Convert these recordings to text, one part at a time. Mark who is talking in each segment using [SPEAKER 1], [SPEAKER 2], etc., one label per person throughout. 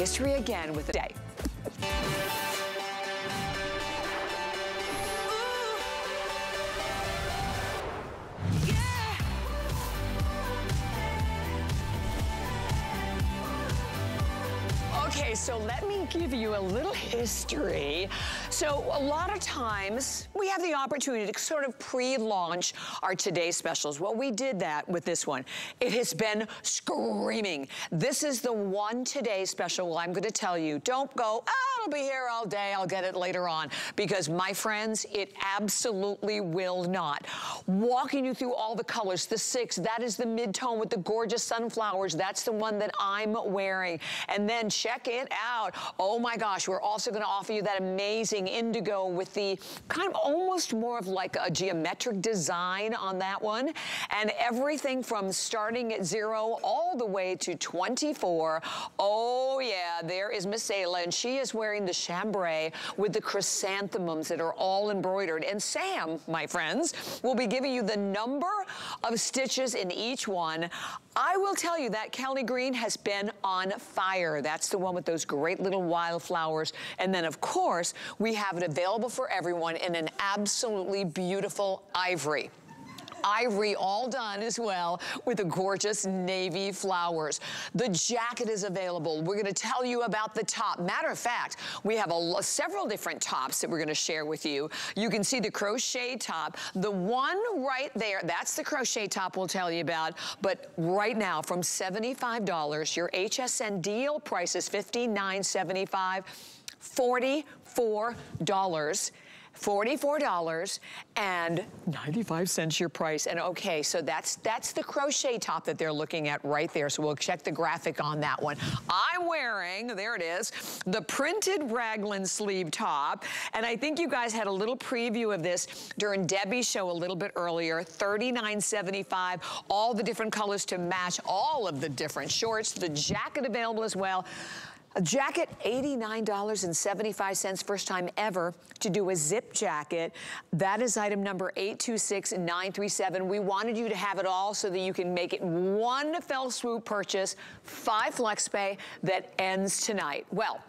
[SPEAKER 1] history again with the day. Okay, so let me give you a little history. So a lot of times we have the opportunity to sort of pre-launch our Today specials. Well, we did that with this one. It has been screaming. This is the one Today special well, I'm gonna tell you. Don't go, oh, it'll be here all day, I'll get it later on. Because my friends, it absolutely will not. Walking you through all the colors, the six, that is the mid-tone with the gorgeous sunflowers. That's the one that I'm wearing. And then check check it out. Oh my gosh, we're also gonna offer you that amazing indigo with the kind of almost more of like a geometric design on that one. And everything from starting at zero all the way to 24. Oh yeah, there is Miss Ayla and she is wearing the chambray with the chrysanthemums that are all embroidered. And Sam, my friends, will be giving you the number of stitches in each one. I will tell you that Kelly Green has been on fire. That's the one with those great little wildflowers. And then of course, we have it available for everyone in an absolutely beautiful ivory ivory all done as well with the gorgeous navy flowers. The jacket is available. We're gonna tell you about the top. Matter of fact, we have a, several different tops that we're gonna share with you. You can see the crochet top. The one right there, that's the crochet top we'll tell you about. But right now, from $75, your HSN deal price is $59.75. $44. $44 and 95 cents your price. And okay, so that's that's the crochet top that they're looking at right there. So we'll check the graphic on that one. I'm wearing, there it is, the printed raglan sleeve top. And I think you guys had a little preview of this during Debbie's show a little bit earlier. $39.75, all the different colors to match all of the different shorts. The jacket available as well. A jacket, $89.75, first time ever to do a zip jacket. That is item number 826937. We wanted you to have it all so that you can make it one fell swoop purchase, five flex pay that ends tonight. Well,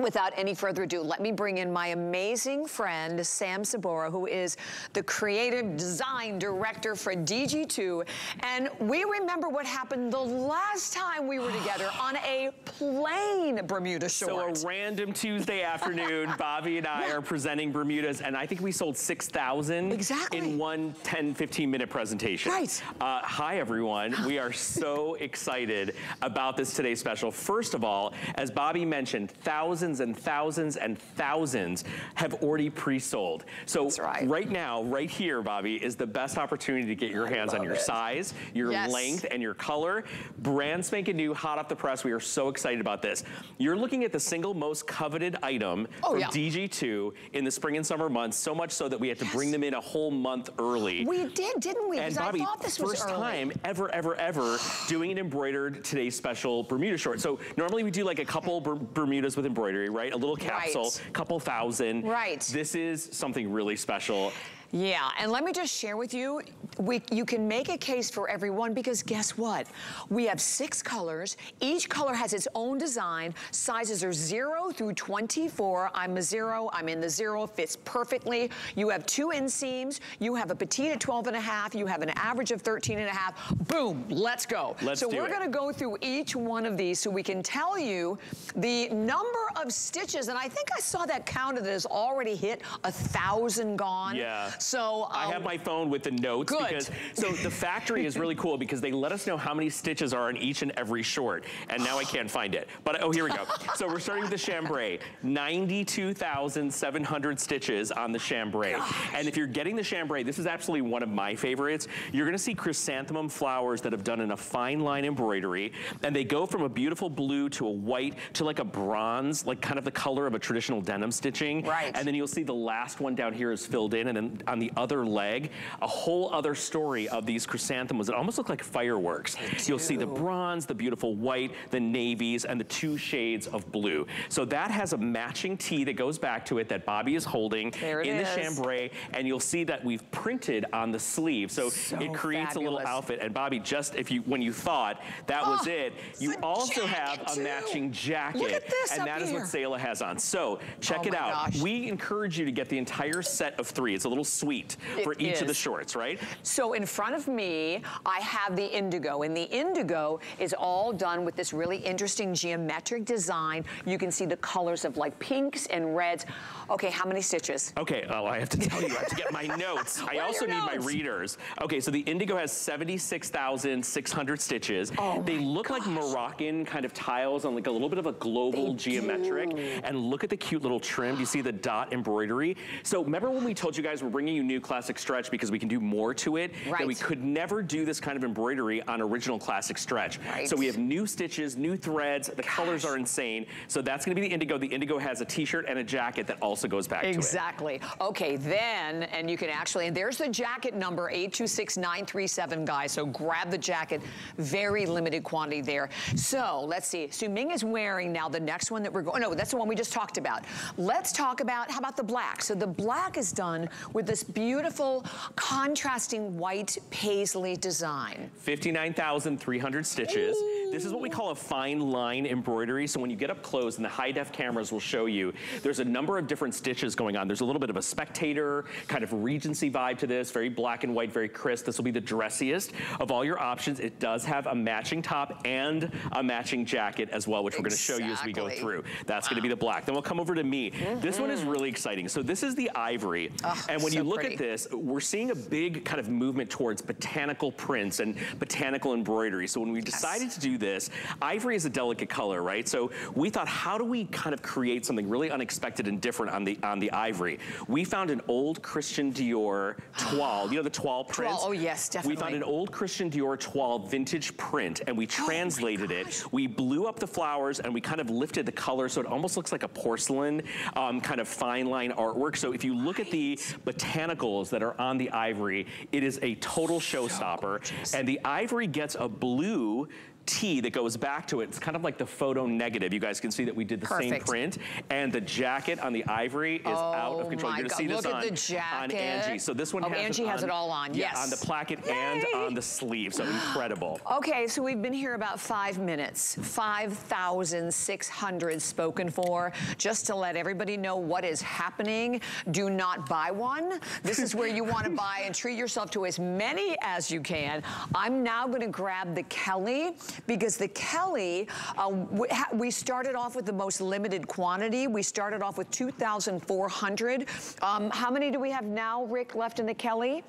[SPEAKER 1] Without any further ado, let me bring in my amazing friend, Sam Saboura, who is the creative design director for DG2. And we remember what happened the last time we were together on a plain Bermuda short.
[SPEAKER 2] So a random Tuesday afternoon, Bobbi and I yeah. are presenting Bermudas, and I think we sold 6,000
[SPEAKER 1] exactly.
[SPEAKER 2] in one 10, 15 minute presentation.
[SPEAKER 1] Right.
[SPEAKER 2] Uh, hi, everyone. We are so excited about this today's special. First of all, as Bobbi mentioned, thousands thousands and thousands and thousands have already pre-sold. So
[SPEAKER 1] right.
[SPEAKER 2] right. now, right here, Bobbi, is the best opportunity to get your I hands on your it. size, your yes. length, and your color. Brand spanking new, hot off the press. We are so excited about this. You're looking at the single most coveted item oh, from yeah. DG2 in the spring and summer months, so much so that we had to yes. bring them in a whole month early.
[SPEAKER 1] We did, didn't we?
[SPEAKER 2] And Bobbi,
[SPEAKER 1] first
[SPEAKER 2] time ever, ever, ever doing an embroidered today's special Bermuda short. So normally we do like a couple Bermudas with embroidery right? A little capsule, right. couple thousand.
[SPEAKER 1] Right.
[SPEAKER 2] This is something really special.
[SPEAKER 1] Yeah, and let me just share with you, we, you can make a case for everyone because guess what? We have six colors. Each color has its own design. Sizes are zero through 24. I'm a zero, I'm in the zero, fits perfectly. You have two inseams. You have a petite at 12 and a half. You have an average of 13 and a half. Boom, let's go.
[SPEAKER 2] Let's
[SPEAKER 1] so we're
[SPEAKER 2] it.
[SPEAKER 1] gonna go through each one of these so we can tell you the number of stitches. And I think I saw that count that has already hit a thousand gone.
[SPEAKER 2] Yeah.
[SPEAKER 1] So um,
[SPEAKER 2] I have um, my phone with the notes
[SPEAKER 1] good.
[SPEAKER 2] because so the factory is really cool because they let us know how many stitches are in each and every short, and now I can't find it. But oh, here we go. so we're starting with the chambray, 92,700 stitches on the chambray. Gosh. And if you're getting the chambray, this is absolutely one of my favorites. You're gonna see chrysanthemum flowers that have done in a fine line embroidery, and they go from a beautiful blue to a white to like a bronze, like kind of the color of a traditional denim stitching.
[SPEAKER 1] Right.
[SPEAKER 2] And then you'll see the last one down here is filled in, and then on the other leg, a whole other story of these chrysanthemums that almost look like fireworks. You'll see the bronze, the beautiful white, the navies, and the two shades of blue. So that has a matching tee that goes back to it that Bobbi is holding in is. the chambray, and you'll see that we've printed on the sleeve. So, so it creates fabulous. a little outfit. And Bobbi, just if you when you thought that oh, was it, you also have a matching jacket.
[SPEAKER 1] Look at this
[SPEAKER 2] And that
[SPEAKER 1] here.
[SPEAKER 2] is what Selah has on. So check
[SPEAKER 1] oh
[SPEAKER 2] it out.
[SPEAKER 1] Gosh.
[SPEAKER 2] We encourage you to get the entire set of three. It's a little suite it for each is. of the shorts, right?
[SPEAKER 1] So in front of me, I have the indigo, and the indigo is all done with this really interesting geometric design. You can see the colors of like pinks and reds. Okay, how many stitches?
[SPEAKER 2] Okay, well, I have to tell you, I have to get my notes. I also need
[SPEAKER 1] notes?
[SPEAKER 2] my readers. Okay, so the indigo has 76,600 stitches.
[SPEAKER 1] Oh
[SPEAKER 2] they look
[SPEAKER 1] gosh.
[SPEAKER 2] like Moroccan kind of tiles on like a little bit of a global
[SPEAKER 1] they
[SPEAKER 2] geometric.
[SPEAKER 1] Do.
[SPEAKER 2] And look at the cute little trim. Do you see the dot embroidery? So remember when we told you guys we're bringing you new classic stretch because we can do more to it?
[SPEAKER 1] Right.
[SPEAKER 2] That we could never do this kind of embroidery on original classic stretch.
[SPEAKER 1] Right.
[SPEAKER 2] So we have new stitches, new threads. The Gosh. colors are insane. So that's gonna be the indigo. The indigo has a t-shirt and a jacket that also goes back
[SPEAKER 1] exactly. to it. Exactly. Okay, then, and you can actually, and there's the jacket number, 826937, guys. So grab the jacket. Very limited quantity there. So let's see. Su Ming is wearing now the next one that we're going, no, that's the one we just talked about. Let's talk about, how about the black? So the black is done with this beautiful contrasting white paisley design.
[SPEAKER 2] 59,300 stitches. Ooh. This is what we call a fine line embroidery. So when you get up close and the high def cameras will show you, there's a number of different stitches going on. There's a little bit of a spectator kind of Regency vibe to this, very black and white, very crisp. This will be the dressiest of all your options. It does have a matching top and a matching jacket as well, which we're gonna show you as we go through. That's wow. gonna be the black. Then we'll come over to me. Mm -hmm. This one is really exciting. So this is the ivory. Oh, and when so you look pretty. at this, we're seeing a big kind of movement towards botanical prints and botanical embroidery. So when we decided yes. to do this, ivory is a delicate color, right? So we thought, how do we kind of create something really unexpected and different on the on the ivory? We found an old Christian Dior toile. You know the toile print?
[SPEAKER 1] Toile, oh yes, definitely.
[SPEAKER 2] We found an old Christian Dior toile vintage print and we oh translated oh it. We blew up the flowers and we kind of lifted the color so it almost looks like a porcelain um, kind of fine line artwork. So if you look right. at the botanicals that are on the ivory, it is a total showstopper. So and the ivory gets a blue T that goes back to it. It's kind of like the photo negative. You guys can see that we did the
[SPEAKER 1] Perfect.
[SPEAKER 2] same print. And the jacket on the ivory is
[SPEAKER 1] oh
[SPEAKER 2] out of control. You're
[SPEAKER 1] gonna
[SPEAKER 2] see
[SPEAKER 1] Look
[SPEAKER 2] this on,
[SPEAKER 1] on,
[SPEAKER 2] Angie. So this one
[SPEAKER 1] oh,
[SPEAKER 2] has
[SPEAKER 1] Angie
[SPEAKER 2] it
[SPEAKER 1] has it all on,
[SPEAKER 2] yeah,
[SPEAKER 1] yes.
[SPEAKER 2] on the placket
[SPEAKER 1] Yay.
[SPEAKER 2] and on the sleeve. So incredible.
[SPEAKER 1] Okay, so we've been here about five minutes. 5,600 spoken for. Just to let everybody know what is happening, do not buy one. This is where you want to buy and treat yourself to as many as you can. I'm now going to grab the Kelly because the Kelly, uh, we, we, started off with the most limited quantity. We started off with 2,400. Um, how many do we have now, Rick, left in the Kelly?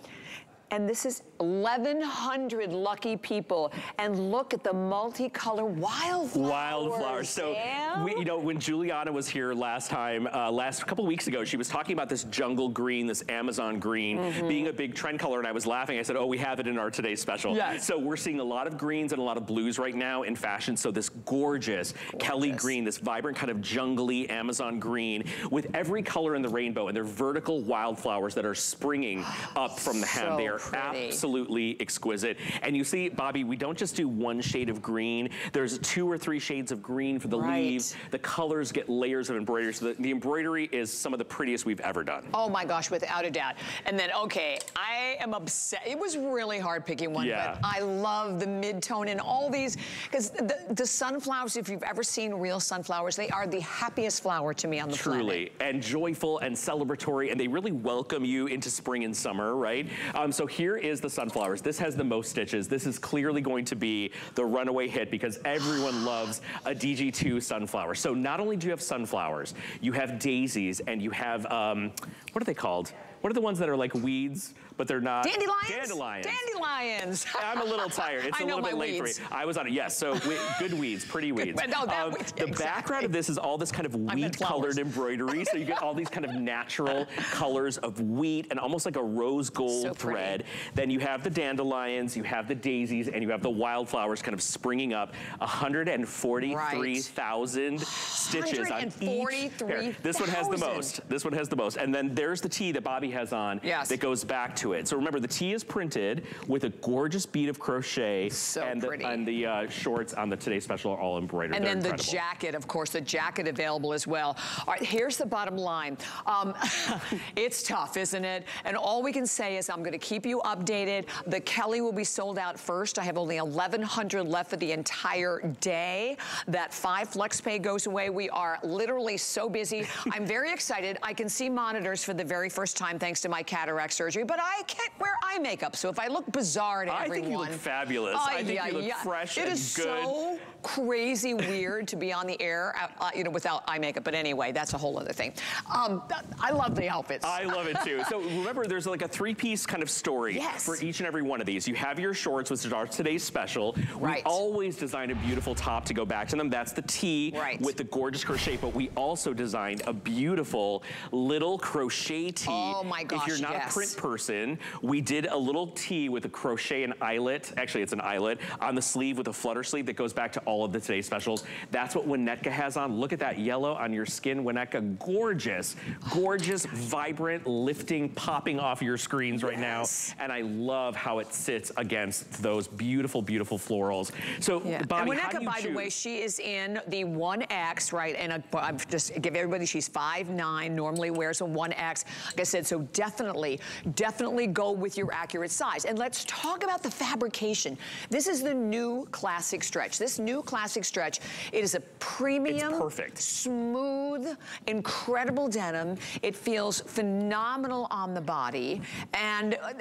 [SPEAKER 1] And this is 1,100 lucky people. And look at the multicolor wildflowers.
[SPEAKER 2] Wildflowers. So, we, you know, when Juliana was here last time, uh, last couple weeks ago, she was talking about this jungle green, this Amazon green, mm -hmm. being a big trend color. And I was laughing. I said, oh, we have it in our today's special.
[SPEAKER 1] Yes.
[SPEAKER 2] So we're seeing a lot of greens and a lot of blues right now in fashion. So this gorgeous, gorgeous. Kelly green, this vibrant kind of jungly Amazon green with every color in the rainbow. And they're vertical wildflowers that are springing up from the hem. So they are
[SPEAKER 1] pretty.
[SPEAKER 2] absolutely exquisite. And you see, Bobbi, we don't just do one shade of green. There's two or three shades of green for the
[SPEAKER 1] right.
[SPEAKER 2] leaves. The colors get layers of embroidery. So the, the embroidery is some of the prettiest we've ever done.
[SPEAKER 1] Oh my gosh, without a doubt. And then, okay, I am upset. It was really hard picking one,
[SPEAKER 2] yeah.
[SPEAKER 1] but I love the mid-tone and all these, because the, the sunflowers, if you've ever seen real sunflowers, they are the happiest flower to me on the
[SPEAKER 2] Truly,
[SPEAKER 1] planet.
[SPEAKER 2] Truly, and joyful and celebratory, and they really welcome you into spring and summer, right? Um, so here is the sunflowers. This has the most stitches. This is clearly going to be the runaway hit because everyone loves a DG2 sunflower. So not only do you have sunflowers, you have daisies and you have, um, what are they called? What are the ones that are like weeds? But they're not.
[SPEAKER 1] Dandelions?
[SPEAKER 2] Dandelions.
[SPEAKER 1] Dandelions.
[SPEAKER 2] I'm a little tired. It's a little bit late
[SPEAKER 1] weeds.
[SPEAKER 2] for me. I was on it. Yes, so we, good weeds, pretty weeds.
[SPEAKER 1] No, that
[SPEAKER 2] um,
[SPEAKER 1] weeds,
[SPEAKER 2] the
[SPEAKER 1] exactly.
[SPEAKER 2] background of this is all this kind of wheat-colored embroidery. so you get all these kind of natural colors of wheat and almost like a rose gold
[SPEAKER 1] so
[SPEAKER 2] thread. Then you have the dandelions, you have the daisies, and you have the wildflowers kind of springing up. 143,000 right. stitches on each pair. This one has the most. This one has the most. And then there's the tee that Bobbi has on
[SPEAKER 1] yes.
[SPEAKER 2] that goes back to it. So remember, the tee is printed with a gorgeous bead of crochet.
[SPEAKER 1] So
[SPEAKER 2] and
[SPEAKER 1] pretty.
[SPEAKER 2] The, and the uh, shorts on the Today Special are all embroidered.
[SPEAKER 1] And
[SPEAKER 2] They're
[SPEAKER 1] then
[SPEAKER 2] incredible.
[SPEAKER 1] the jacket, of course, the jacket available as well. All right, here's the bottom line. Um, it's tough, isn't it? And all we can say is I'm going to keep you updated. The Kelly will be sold out first. I have only 1,100 left for the entire day. That five flex pay goes away. We are literally so busy. I'm very excited. I can see monitors for the very first time thanks to my cataract surgery, but I can't wear eye makeup. So if I look bizarre to
[SPEAKER 2] I
[SPEAKER 1] everyone.
[SPEAKER 2] I think you look fabulous.
[SPEAKER 1] Uh,
[SPEAKER 2] I think
[SPEAKER 1] yeah,
[SPEAKER 2] you look
[SPEAKER 1] yeah.
[SPEAKER 2] fresh
[SPEAKER 1] it is
[SPEAKER 2] good.
[SPEAKER 1] so crazy weird to be on the air, uh, you know, without eye makeup. But anyway, that's a whole other thing. Um, I love the outfits.
[SPEAKER 2] I love it too. so remember, there's like a three-piece kind of story
[SPEAKER 1] yes.
[SPEAKER 2] for each and every one of these. You have your shorts, which are today's special.
[SPEAKER 1] Right.
[SPEAKER 2] We always design a beautiful top to go back to them. That's the tee
[SPEAKER 1] right.
[SPEAKER 2] with the gorgeous crochet, but we also designed a beautiful little crochet tee.
[SPEAKER 1] Oh my gosh,
[SPEAKER 2] If you're not
[SPEAKER 1] yes.
[SPEAKER 2] a print person, we did a little tee with a crochet and eyelet. Actually, it's an eyelet on the sleeve with a flutter sleeve that goes back to all of the today's specials. That's what Winnetka has on. Look at that yellow on your skin, Winnetka. Gorgeous, gorgeous, vibrant, lifting, popping off your screens right
[SPEAKER 1] yes.
[SPEAKER 2] now. And I love how it sits against those beautiful, beautiful florals. So,
[SPEAKER 1] yeah.
[SPEAKER 2] Bobbi,
[SPEAKER 1] and Winnetka, by
[SPEAKER 2] choose?
[SPEAKER 1] the way, she is in the 1X, right? And i I'm just give everybody, she's 5'9", normally wears a 1X. Like I said, so definitely, definitely go with your accurate size. And let's talk about the fabrication. This is the new classic stretch. This new classic stretch, it is a premium,
[SPEAKER 2] it's perfect.
[SPEAKER 1] smooth, incredible denim. It feels phenomenal on the body. And uh,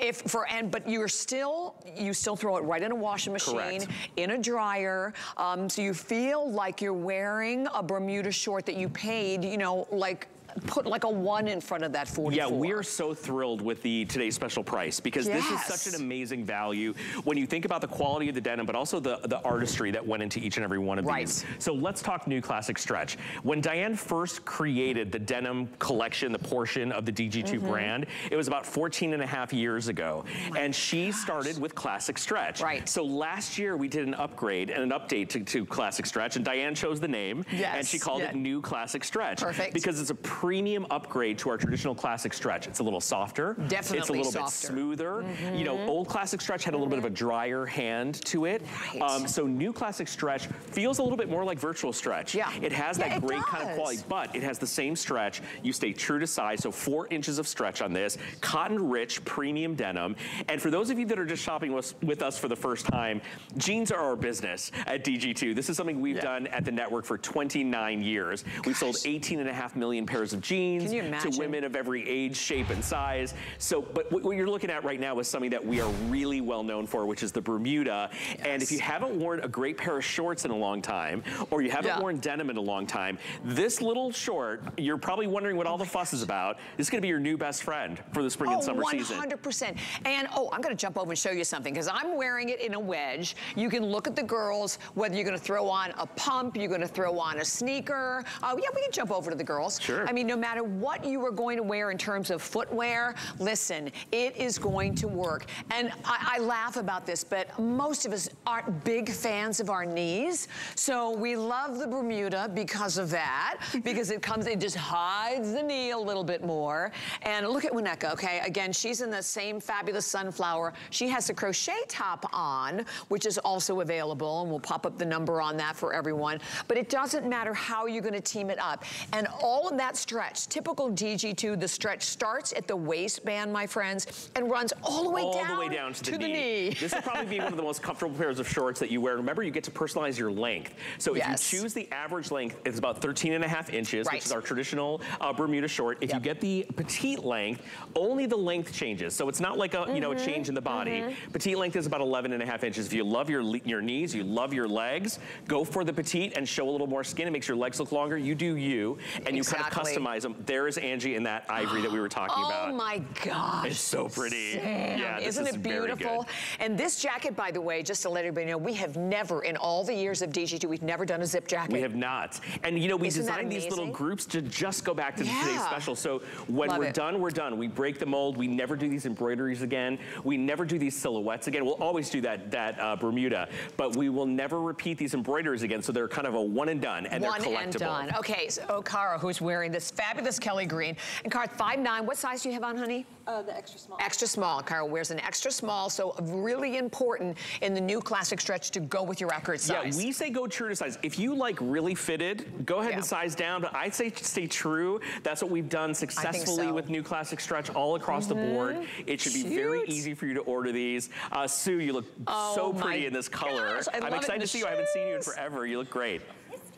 [SPEAKER 1] if for and but you're still you still throw it right in a washing machine,
[SPEAKER 2] Correct.
[SPEAKER 1] in a dryer, um, so you feel like you're wearing a Bermuda short that you paid, you know, like put like a one in front of that 44.
[SPEAKER 2] Yeah, we are so thrilled with the today's special price because
[SPEAKER 1] yes.
[SPEAKER 2] this is such an amazing value when you think about the quality of the denim, but also the, the artistry that went into each and every one of
[SPEAKER 1] right.
[SPEAKER 2] these. So let's talk new classic stretch. When Diane first created the denim collection, the portion of the DG2 mm -hmm. brand, it was about 14 and a half years ago.
[SPEAKER 1] Oh
[SPEAKER 2] and she
[SPEAKER 1] gosh.
[SPEAKER 2] started with classic stretch.
[SPEAKER 1] Right.
[SPEAKER 2] So last year we did an upgrade and an update to, to classic stretch and Diane chose the name
[SPEAKER 1] yes.
[SPEAKER 2] and she called
[SPEAKER 1] yeah.
[SPEAKER 2] it new classic stretch.
[SPEAKER 1] Perfect.
[SPEAKER 2] Because it's a premium upgrade to our traditional classic stretch. It's a little softer.
[SPEAKER 1] Definitely
[SPEAKER 2] It's a little
[SPEAKER 1] softer.
[SPEAKER 2] bit smoother.
[SPEAKER 1] Mm -hmm.
[SPEAKER 2] You know, old classic stretch had a little bit of a drier hand to it.
[SPEAKER 1] Right.
[SPEAKER 2] Um, so new classic stretch feels a little bit more like virtual stretch.
[SPEAKER 1] Yeah.
[SPEAKER 2] It has
[SPEAKER 1] yeah,
[SPEAKER 2] that
[SPEAKER 1] it
[SPEAKER 2] great
[SPEAKER 1] does.
[SPEAKER 2] kind of quality, but it has the same stretch. You stay true to size, so four inches of stretch on this. Cotton rich premium denim. And for those of you that are just shopping with, with us for the first time, jeans are our business at DG2. This is something we've
[SPEAKER 1] yeah.
[SPEAKER 2] done at the network for 29 years.
[SPEAKER 1] Gosh.
[SPEAKER 2] We've sold 18 and a half million pairs of jeans
[SPEAKER 1] Can you
[SPEAKER 2] to women of every age, shape, and size. So, but what you're looking at right now is something that we are really well known for, which is the Bermuda.
[SPEAKER 1] Yes.
[SPEAKER 2] And if you haven't worn a great pair of shorts in a long time, or you haven't
[SPEAKER 1] Yeah.
[SPEAKER 2] worn denim in a long time, this little short, you're probably wondering what all the oh fuss is about. This is gonna be your new best friend for the spring
[SPEAKER 1] oh,
[SPEAKER 2] and summer
[SPEAKER 1] 100%.
[SPEAKER 2] season.
[SPEAKER 1] 100%. And, oh, I'm gonna jump over and show you something, because I'm wearing it in a wedge. You can look at the girls, whether you're gonna throw on a pump, you're gonna throw on a sneaker. Oh, yeah, we can jump over to the girls.
[SPEAKER 2] Sure.
[SPEAKER 1] I mean, no matter what you are going to wear in terms of footwear, listen, it is going to work. And I, I, laugh about this, but most of us aren't big fans of our knees. So we love the Bermuda because of that, mm-hmm. because it comes, it just hides the knee a little bit more. And look at Winnetka, okay? Again, she's in the same fabulous sunflower. She has a crochet top on, which is also available, and we'll pop up the number on that for everyone. But it doesn't matter how you're gonna team it up. And all of that stretch, typical DG2, the stretch starts at the waistband, my friends, and runs all the way,
[SPEAKER 2] all
[SPEAKER 1] down,
[SPEAKER 2] the way down to,
[SPEAKER 1] to
[SPEAKER 2] the,
[SPEAKER 1] the
[SPEAKER 2] knee.
[SPEAKER 1] knee.
[SPEAKER 2] this will probably be one of the most comfortable pairs of shorts that you wear. Remember, you get to personalize your length. So
[SPEAKER 1] Yes.
[SPEAKER 2] if you choose the average length, it's about 13 and a half inches,
[SPEAKER 1] Right.
[SPEAKER 2] which is our traditional uh, Bermuda short. If you get the petite length, only the length changes. So it's not like a, you know, a
[SPEAKER 1] Mm-hmm.
[SPEAKER 2] change in the body. Petite length is about 11 and a half inches. If you love your, your knees, you love your legs, go for the petite and show a little more skin. It makes your legs look longer. You do you, and you kind of. Customize them. There's Angie in that ivory that we were talking
[SPEAKER 1] oh
[SPEAKER 2] about.
[SPEAKER 1] Oh my gosh.
[SPEAKER 2] It's so pretty.
[SPEAKER 1] Sam.
[SPEAKER 2] Yeah,
[SPEAKER 1] Isn't
[SPEAKER 2] is
[SPEAKER 1] it beautiful? And this jacket, by the way, just to let everybody know, we have never, in all the years of DG2, we've never done a zip jacket.
[SPEAKER 2] We have not. And you know, we
[SPEAKER 1] Isn't
[SPEAKER 2] designed these little groups to just go back to
[SPEAKER 1] yeah.
[SPEAKER 2] today's special. So when
[SPEAKER 1] Love
[SPEAKER 2] we're
[SPEAKER 1] it.
[SPEAKER 2] done, we're done. We break the mold. We never do these embroideries again. We never do these silhouettes again. We'll always do that, that uh, Bermuda, but we will never repeat these embroideries again. So they're kind of a one and done and
[SPEAKER 1] one
[SPEAKER 2] they're collectible.
[SPEAKER 1] One and done. Okay, so Cara, who's wearing this fabulous Kelly green. And Cara, five nine. what size do you have on, honey?
[SPEAKER 3] Uh, the extra small.
[SPEAKER 1] Extra small. Cara wears an extra small, so really important in the new classic stretch to go with your accurate size.
[SPEAKER 2] Yeah, we say go true to size. If you like really fitted, go ahead
[SPEAKER 1] Yeah.
[SPEAKER 2] and size down, but I say stay true. That's what we've done successfully
[SPEAKER 1] so.
[SPEAKER 2] with new classic stretch all across the board. It should be very easy for you to order these. Uh, Sue, you look
[SPEAKER 1] Oh
[SPEAKER 2] so pretty in this color.
[SPEAKER 1] gosh, I
[SPEAKER 2] am
[SPEAKER 1] love it in
[SPEAKER 2] excited
[SPEAKER 1] the
[SPEAKER 2] to see you. I haven't seen you in forever. You look great.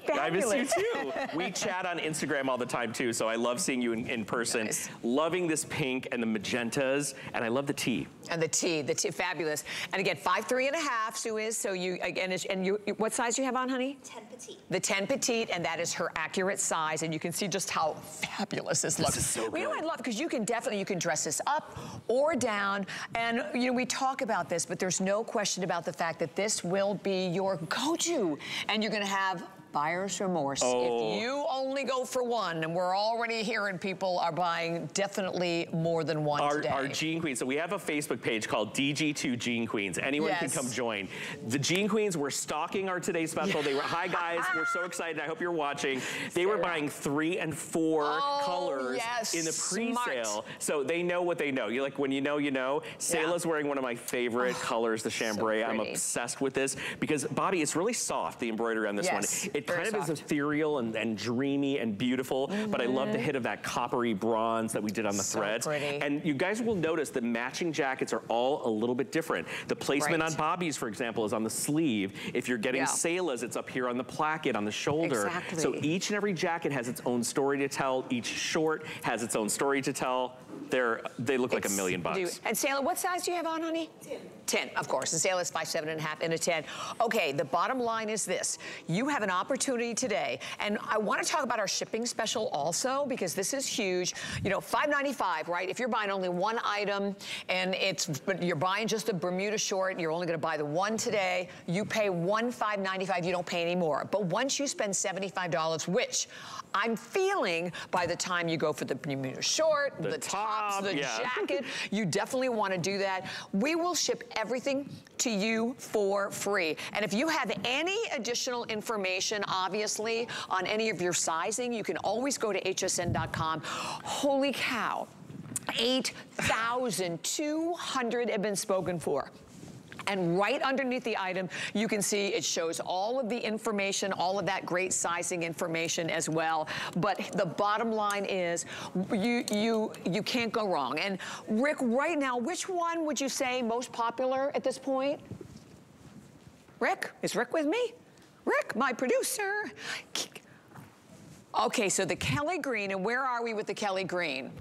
[SPEAKER 1] Fabulous.
[SPEAKER 2] I miss you too. We chat on Instagram all the time too, so I love seeing you in, in person.
[SPEAKER 1] Nice.
[SPEAKER 2] Loving this pink and the magentas, and I love the tea.
[SPEAKER 1] And the tea, the T, fabulous. And again, five three and a half, Sue is. So you again, is, and you, what size do you have on, honey?
[SPEAKER 3] 10 petite.
[SPEAKER 1] The 10 petite, and that is her accurate size, and you can see just how fabulous this looks.
[SPEAKER 2] is so
[SPEAKER 1] Well, You know what I love? Because you can definitely, you can dress this up or down, and you know, we talk about this, but there's no question about the fact that this will be your go-to, and you're gonna have buyer's remorse.
[SPEAKER 2] Oh.
[SPEAKER 1] If you only go for one, and we're already hearing people are buying definitely more than one
[SPEAKER 2] our,
[SPEAKER 1] today.
[SPEAKER 2] our Jean Queens. So we have a Facebook page called DG2 Jean Queens. Anyone
[SPEAKER 1] Yes.
[SPEAKER 2] can come join. The Jean Queens were stalking our today's special. They were, hi guys, we're so excited. I hope you're watching. They were buying three and four
[SPEAKER 1] Oh,
[SPEAKER 2] colors
[SPEAKER 1] yes,
[SPEAKER 2] in the pre-sale. So they know what they know. You're like, when you know, you know. Sayla's wearing one of my favorite oh, colors, the chambray. I'm obsessed with this because Bobbi, it's really soft, the embroidery on this
[SPEAKER 1] Yes,
[SPEAKER 2] one. It
[SPEAKER 1] very
[SPEAKER 2] kind of is ethereal and, and dreamy and beautiful, but I love the mm-hmm. hit of that coppery bronze that we did on the
[SPEAKER 1] So
[SPEAKER 2] threads.
[SPEAKER 1] pretty.
[SPEAKER 2] And you guys will notice the matching jackets are all a little bit different. The placement
[SPEAKER 1] Right.
[SPEAKER 2] on Bobbi's, for example, is on the sleeve. If you're getting
[SPEAKER 1] Yeah.
[SPEAKER 2] Sayla's, it's up here on the placket, on the shoulder.
[SPEAKER 1] Exactly.
[SPEAKER 2] So each and every jacket has its own story to tell. Each short has its own story to tell. They're, they look like a million bucks.
[SPEAKER 1] do- And Sayla, what size do you have on, honey? 10. 10, of course. The sale is five, seven and a half and a 10. Okay, the bottom line is this. You have an opportunity today, and I want to talk about our shipping special also, because this is huge. You know, $5.95, right? If you're buying only one item, and it's, but you're buying just a Bermuda short, you're only going to buy the one today, you pay $1,595, you don't pay any more. But once you spend $75, which I'm feeling by the time you go for the Bermuda short,
[SPEAKER 2] The
[SPEAKER 1] the, tops,
[SPEAKER 2] top,
[SPEAKER 1] the
[SPEAKER 2] yeah.
[SPEAKER 1] jacket, you definitely want to do that. We will ship everything to you for free. And if you have any additional information, obviously, on any of your sizing, you can always go to hsn.com. Holy cow. 8,200 have been spoken for. And right underneath the item, you can see it shows all of the information, all of that great sizing information as well. But the bottom line is you, you, you can't go wrong. And Rick, right now, which one would you say most popular at this point? Rick, is Rick with me? Rick, my producer. Okay, so the Kelly Green, and where are we with the Kelly Green?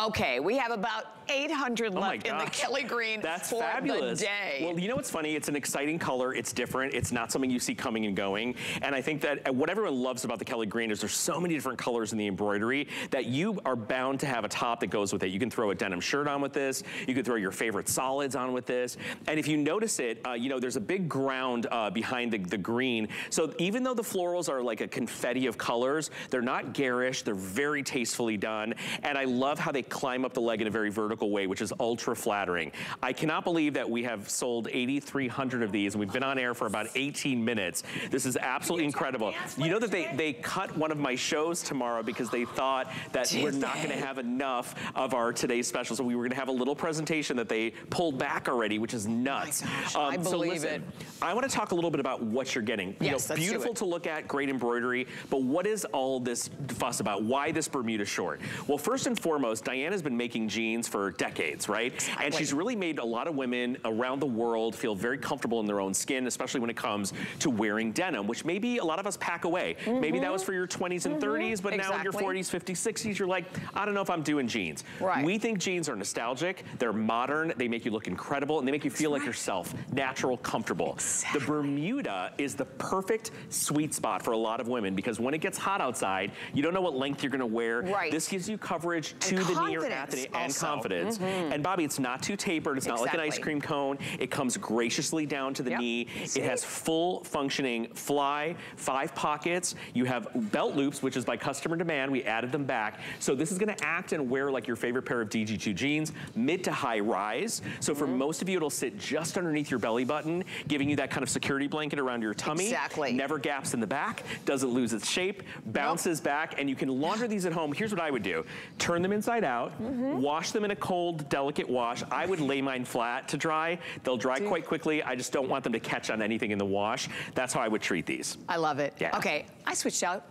[SPEAKER 1] Okay, we have about 800
[SPEAKER 2] Oh
[SPEAKER 1] left in the. Kelly Green
[SPEAKER 2] That's
[SPEAKER 1] for
[SPEAKER 2] fabulous.
[SPEAKER 1] the day.
[SPEAKER 2] Well, you know what's funny? It's an exciting color. It's different. It's not something you see coming and going. And I think that uh, what everyone loves about the Kelly Green is there's so many different colors in the embroidery that you are bound to have a top that goes with it. You can throw a denim shirt on with this. You can throw your favorite solids on with this. And if you notice it, uh, you know, there's a big ground uh, behind the, the green. So even though the florals are like a confetti of colors, they're not garish. They're very tastefully done. And I love how they climb up the leg in a very vertical way, which is ultra flattering. I cannot believe that we have sold 8,300 of these and we've been on air for about 18 minutes. This is absolutely incredible. You know that they, they cut one of my shows tomorrow because they thought that
[SPEAKER 1] Did
[SPEAKER 2] we're not
[SPEAKER 1] they?
[SPEAKER 2] gonna have enough of our today's special. So we were gonna have a little presentation that they pulled back already, which is nuts. Um,
[SPEAKER 1] gosh, I
[SPEAKER 2] so
[SPEAKER 1] believe
[SPEAKER 2] listen,
[SPEAKER 1] it.
[SPEAKER 2] I wanna talk a little bit about what you're getting. You
[SPEAKER 1] Yes,
[SPEAKER 2] know, beautiful to look at, great embroidery, but what is all this fuss about? Why this Bermuda short? Well, first and foremost, Diana's been making jeans for for decades, right?
[SPEAKER 1] Exactly.
[SPEAKER 2] And she's really made a lot of women around the world feel very comfortable in their own skin, especially when it comes to wearing denim, which maybe a lot of us pack away. Mm -hmm. Maybe that was for your 20s and mm -hmm. 30s, but exactly. now in your 40s, 50s, 60s, you're like, I don't know if I'm doing jeans.
[SPEAKER 1] Right.
[SPEAKER 2] We think jeans are nostalgic, they're modern, they make you look incredible, and they make you feel like yourself, natural, comfortable.
[SPEAKER 1] Exactly.
[SPEAKER 2] The Bermuda is the perfect sweet spot for a lot of women because when it gets hot outside, you don't know what length you're gonna wear.
[SPEAKER 1] Right.
[SPEAKER 2] This gives you coverage to
[SPEAKER 1] and
[SPEAKER 2] the knee or at the and confidence. Mm -hmm. And Bobbi, it's not too tapered. It's exactly. not like an ice cream cone. It comes graciously down to the
[SPEAKER 1] yep.
[SPEAKER 2] knee. It has full functioning fly, five pockets. You have belt loops, which is by customer demand. We added them back. So this is gonna act and wear like your favorite pair of DG2 jeans, mid to high rise. So for mm -hmm. most of you, it'll sit just underneath your belly button, giving you that kind of security blanket around your tummy.
[SPEAKER 1] Exactly.
[SPEAKER 2] Never gaps in the back, doesn't lose its shape, bounces nope. back, and you can launder these at home. Here's what I would do. Turn them inside out, mm -hmm. wash them in a cold, delicate wash. I would lay mine flat to dry. They'll dry Dude. quite quickly. I just don't want them to catch on anything in the wash. That's how I would treat these.
[SPEAKER 1] I love it.
[SPEAKER 2] Yeah.
[SPEAKER 1] Okay, I switched out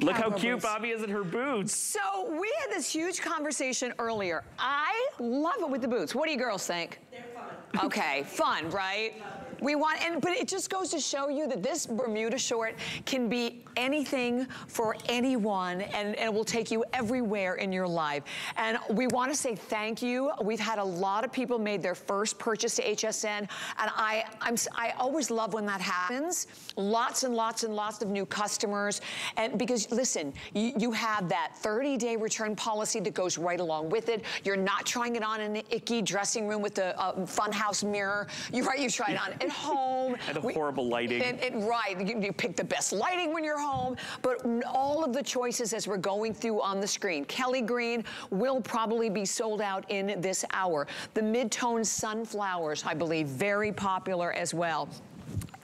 [SPEAKER 2] Look how cute Bobbi is in her boots.
[SPEAKER 1] So we had this huge conversation earlier. I love it with the boots. What do you girls think?
[SPEAKER 3] They're fun.
[SPEAKER 1] Okay, fun, right? We want, and but it just goes to show you that this Bermuda short can be anything for anyone and, and it will take you everywhere in your life. And we want to say thank you. We've had a lot of people made their first purchase to HSN and I, I'm, I always love when that happens. Lots and lots and lots of new customers. And because listen, you, you have that 30 day return policy that goes right along with it. You're not trying it on in an icky dressing room with a, uh, funhouse mirror. You're right, you try it on home.
[SPEAKER 2] and we, horrible lighting.
[SPEAKER 1] And, and right, you, you pick the best lighting when you're home, but all of the choices as we're going through on the screen. Kelly Green will probably be sold out in this hour. The mid-tone sunflowers, I believe, very popular as well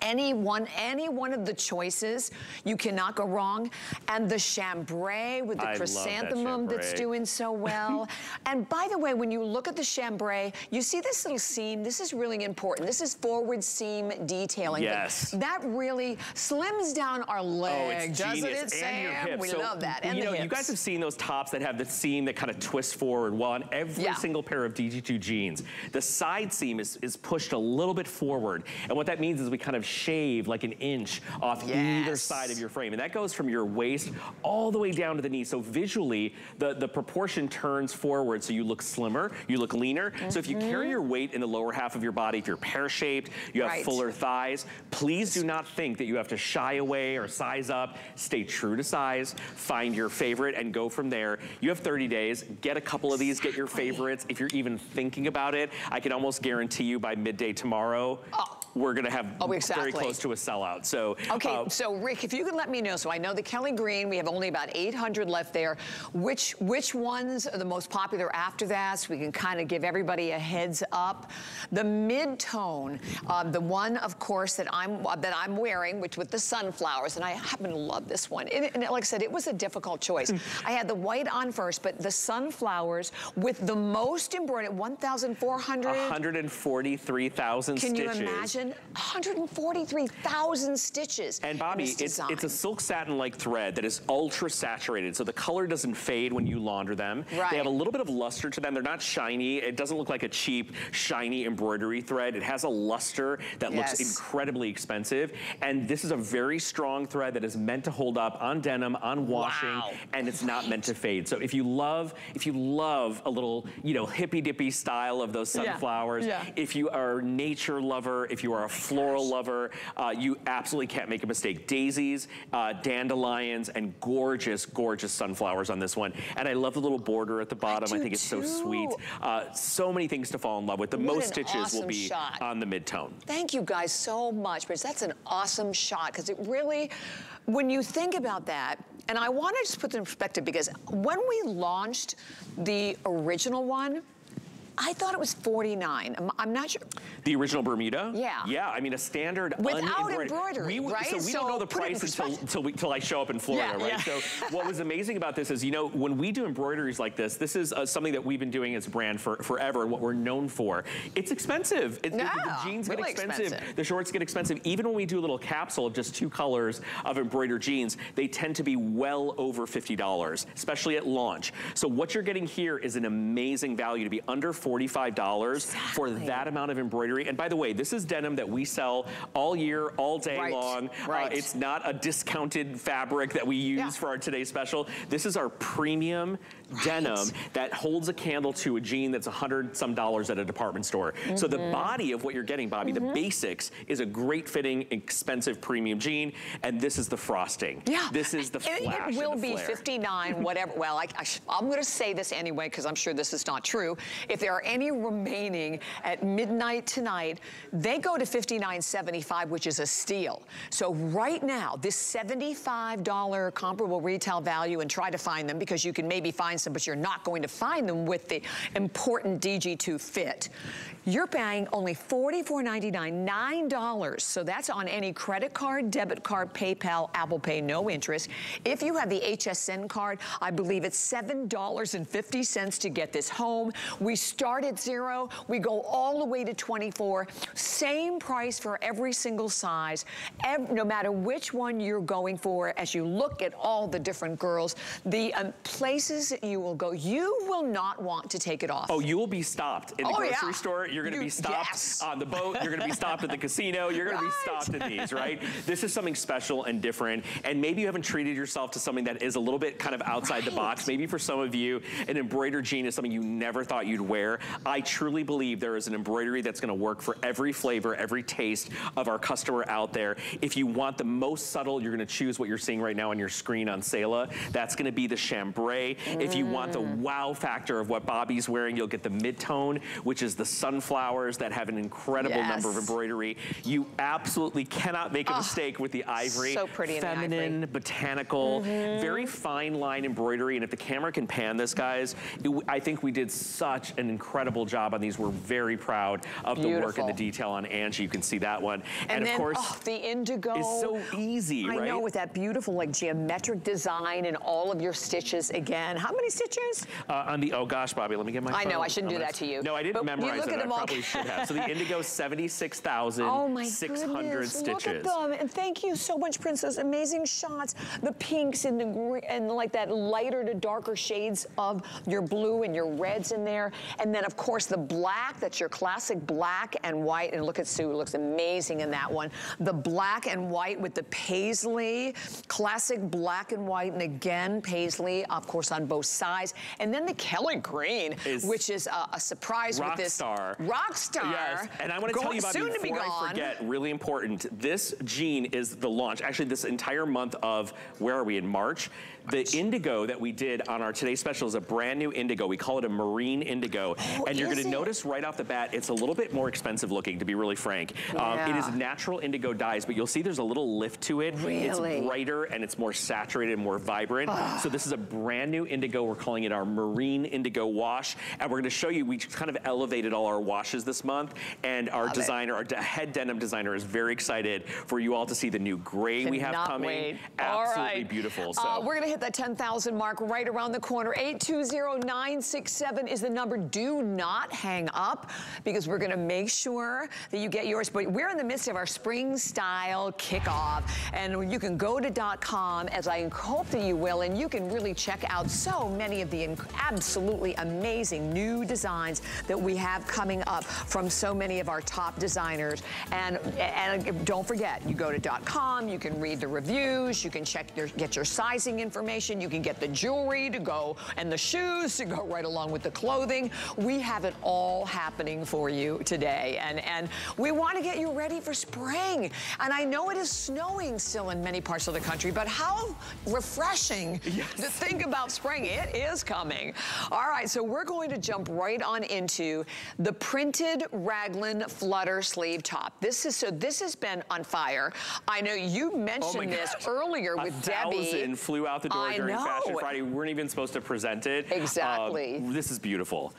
[SPEAKER 1] any one, any one of the choices, you cannot go wrong. And the chambray with the
[SPEAKER 2] I
[SPEAKER 1] chrysanthemum
[SPEAKER 2] that
[SPEAKER 1] that's doing so well. and by the way, when you look at the chambray, you see this little seam. This is really important. This is forward seam detailing.
[SPEAKER 2] Yes.
[SPEAKER 1] That really slims down our oh, leg,
[SPEAKER 2] oh,
[SPEAKER 1] doesn't
[SPEAKER 2] it,
[SPEAKER 1] and
[SPEAKER 2] Your hips.
[SPEAKER 1] We
[SPEAKER 2] so,
[SPEAKER 1] love that. And
[SPEAKER 2] you know,
[SPEAKER 1] hips.
[SPEAKER 2] you guys have seen those tops that have the seam that kind of twists forward. Well, on every
[SPEAKER 1] yeah.
[SPEAKER 2] single pair of DG2 jeans, the side seam is, is pushed a little bit forward. And what that means is we kind of shave like an inch off
[SPEAKER 1] yes.
[SPEAKER 2] either side of your frame. And that goes from your waist all the way down to the knee. So visually, the, the proportion turns forward so you look slimmer, you look leaner. Mm -hmm. So if you carry your weight in the lower half of your body, if you're pear-shaped, you have
[SPEAKER 1] right.
[SPEAKER 2] fuller thighs, please do not think that you have to shy away or size up. Stay true to size, find your favorite and go from there. You have 30 days, get a couple of these, get your favorites. If you're even thinking about it, I can almost guarantee you by midday tomorrow,
[SPEAKER 1] oh
[SPEAKER 2] we're gonna have
[SPEAKER 1] oh, exactly.
[SPEAKER 2] very close to a sellout. So
[SPEAKER 1] Okay, uh, so Rick, if you could let me know, so I know the Kelly Green, we have only about 800 left there. Which which ones are the most popular after that so we can kind of give everybody a heads up? The mid-tone, uh, the one, of course, that I'm uh, that I'm wearing, which with the sunflowers, and I happen to love this one. It, and like I said, it was a difficult choice. I had the white on first, but the sunflowers with the most embroidered, 1,400?
[SPEAKER 2] 143,000
[SPEAKER 1] stitches.
[SPEAKER 2] Can
[SPEAKER 1] you imagine? 143,000 stitches.
[SPEAKER 2] And Bobbi, it's, it's a silk satin-like thread that is ultra saturated, so the color doesn't fade when you launder them.
[SPEAKER 1] Right.
[SPEAKER 2] They have a little bit of luster to them. They're not shiny. It doesn't look like a cheap, shiny embroidery thread. It has a luster that yes. looks incredibly expensive. And this is a very strong thread that is meant to hold up on denim, on washing,
[SPEAKER 1] wow.
[SPEAKER 2] and it's not meant to fade. So if you love, if you love a little, you know, hippy-dippy style of those sunflowers,
[SPEAKER 1] yeah. Yeah.
[SPEAKER 2] if you are a nature lover, if you are a floral lover, uh, you absolutely can't make a mistake. Daisies, uh, dandelions, and gorgeous, gorgeous sunflowers on this one. And I love the little border at the bottom.
[SPEAKER 1] I,
[SPEAKER 2] I think it's
[SPEAKER 1] too.
[SPEAKER 2] so sweet. Uh, so many things to fall in love with. The
[SPEAKER 1] what
[SPEAKER 2] most stitches
[SPEAKER 1] awesome
[SPEAKER 2] will be
[SPEAKER 1] shot.
[SPEAKER 2] on the mid-tone.
[SPEAKER 1] Thank you guys so much, because that's an awesome shot, because it really, when you think about that, and I want to just put it in perspective, because when we launched the original one, I thought it was 49. I'm, I'm not sure.
[SPEAKER 2] The original Bermuda?
[SPEAKER 1] Yeah.
[SPEAKER 2] Yeah, I mean a standard
[SPEAKER 1] Without embroidery,
[SPEAKER 2] we,
[SPEAKER 1] right?
[SPEAKER 2] So we
[SPEAKER 1] so
[SPEAKER 2] don't know the price until, until, we, until I show up in Florida,
[SPEAKER 1] yeah,
[SPEAKER 2] right?
[SPEAKER 1] Yeah.
[SPEAKER 2] So what was amazing about this is, you know, when we do embroideries like this, this is uh, something that we've been doing as a brand for forever and what we're known for. It's expensive. It, it, the jeans
[SPEAKER 1] really
[SPEAKER 2] get expensive,
[SPEAKER 1] expensive,
[SPEAKER 2] the shorts get expensive. Even when we do a little capsule of just two colors of embroidered jeans, they tend to be well over $50, especially at launch. So what you're getting here is an amazing value to be under $45 exactly. for that amount of embroidery. And by the way, this is denim that we sell all year, all day
[SPEAKER 1] right.
[SPEAKER 2] long.
[SPEAKER 1] Right.
[SPEAKER 2] Uh, it's not a discounted fabric that we use yeah. for our today's special. This is our premium right. denim that holds a candle to a jean that's a hundred some dollars at a department store. Mm -hmm. So the mm-hmm. body of what you're getting, Bobbi, mm -hmm. the mm-hmm. basics is a great fitting, expensive premium jean, and this is the frosting.
[SPEAKER 1] Yeah.
[SPEAKER 2] This is the flash
[SPEAKER 1] It, it will be
[SPEAKER 2] flare.
[SPEAKER 1] 59, whatever. well, I, I I'm going to say this anyway because I'm sure this is not true. If there are any remaining at midnight tonight, they go to 59.75, which is a steal. So right now, this $75 comparable retail value, and try to find them because you can maybe find some, but you're not going to find them with the important DG2 fit. You're paying only $44.99, $9. So that's on any credit card, debit card, PayPal, Apple Pay, no interest. If you have the HSN card, I believe it's $7.50 to get this home. We start at zero. We go all the way to 24. Same price for every single size, every, no matter which one you're going for. As you look at all the different girls, the um, places that you will go, you will not want to take it off.
[SPEAKER 2] Oh, you will be stopped in the
[SPEAKER 1] oh,
[SPEAKER 2] grocery
[SPEAKER 1] yeah.
[SPEAKER 2] store. You're going to be stopped
[SPEAKER 1] yes.
[SPEAKER 2] on the boat. You're going to be stopped at the casino. You're right. to be stopped at these, right? This is something special and different. And maybe you haven't treated yourself to something that is a little bit kind of outside right. the box. Maybe for some of you, an embroidered jean is something you never thought you'd wear. I truly believe there is an embroidery that's going to work for every flavor, every taste of our customer out there. If you want the most subtle, you're going to choose what you're seeing right now on your screen on Selah. That's going to be the chambray. Mm. If you want the wow factor of what Bobbi's wearing, you'll get the mid-tone, which is the sunflowers that have an incredible yes. number of embroidery. You absolutely cannot make a oh, mistake with the ivory.
[SPEAKER 1] So pretty
[SPEAKER 2] Feminine, botanical, mm -hmm. very fine line embroidery. And if the camera can pan this, guys, it, I think we did such an incredible job on these. We're very proud of Beautiful. the work and the detail on Angie. You can see that one.
[SPEAKER 1] And, and
[SPEAKER 2] then,
[SPEAKER 1] of
[SPEAKER 2] course,
[SPEAKER 1] oh, the indigo.
[SPEAKER 2] is so easy,
[SPEAKER 1] I
[SPEAKER 2] right?
[SPEAKER 1] know, with that beautiful like geometric design and all of your stitches again. How many stitches?
[SPEAKER 2] Uh, on the, oh gosh, Bobbi, let me get my
[SPEAKER 1] I know, I shouldn't do that to you.
[SPEAKER 2] No, I didn't
[SPEAKER 1] but
[SPEAKER 2] memorize it. I probably should have. So the indigo, 76,600 oh stitches.
[SPEAKER 1] Look at them. And thank you so much, Princess. Amazing shots. The pinks and the green and like that lighter to darker shades of your blue and your reds in there. And then, of course, the black. That's your classic black and white. And look at Sue. It looks amazing in that one. The black and white with the paisley. Classic black and white. And again, paisley, of course, on both sides. And then the Kelly green,
[SPEAKER 2] is
[SPEAKER 1] which is a, a surprise with this.
[SPEAKER 2] Star.
[SPEAKER 1] Rock star.
[SPEAKER 2] Yes, and I want to tell you about
[SPEAKER 1] soon
[SPEAKER 2] before
[SPEAKER 1] to be.
[SPEAKER 2] I forget, really important, this jean is the launch. Actually, this entire month of, where are we, in March? The indigo that we did on our Today Special is a brand new indigo. We call it a marine indigo.
[SPEAKER 1] Oh,
[SPEAKER 2] and you're going to notice right off the bat, it's a little bit more expensive looking, to be really frank.
[SPEAKER 1] Yeah.
[SPEAKER 2] Um, it is natural indigo dyes, but you'll see there's a little lift to it.
[SPEAKER 1] Really?
[SPEAKER 2] It's brighter and it's more saturated and more vibrant. so this is a brand new indigo. We're calling it our marine indigo wash. And we're going to show you, we kind of elevated all our washes this month. And our
[SPEAKER 1] Love
[SPEAKER 2] designer,
[SPEAKER 1] it.
[SPEAKER 2] our head denim designer is very excited for you all to see the new gray we have coming.
[SPEAKER 1] Wait.
[SPEAKER 2] Absolutely
[SPEAKER 1] right.
[SPEAKER 2] beautiful. So.
[SPEAKER 1] Uh, we're going to hit that 10,000 mark right around the corner. 820967 is the number. Do not hang up because we're going to make sure that you get yours. But we're in the midst of our spring style kickoff. And you can go to dot .com as I hope that you will. And you can really check out so many of the absolutely amazing new designs that we have coming up from so many of our top designers. And, and don't forget, you go to dot .com, you can read the reviews, you can check your, get your sizing information, you can get the jewelry to go and the shoes to go right along with the clothing. We have it all happening for you today. And, and we want to get you ready for spring. And I know it is snowing still in many parts of the country, but how refreshing
[SPEAKER 2] yes.
[SPEAKER 1] to think about spring. It is coming. All right, so we're going to jump right on into the printed raglan flutter sleeve top. This is so this has been on fire. I know you oh mentioned
[SPEAKER 2] oh
[SPEAKER 1] this earlier
[SPEAKER 2] A
[SPEAKER 1] with Debbie.
[SPEAKER 2] thousand flew out the door
[SPEAKER 1] I
[SPEAKER 2] during
[SPEAKER 1] know.
[SPEAKER 2] Fashion Friday. We weren't even supposed to present it.
[SPEAKER 1] Exactly.
[SPEAKER 2] Uh, this is beautiful.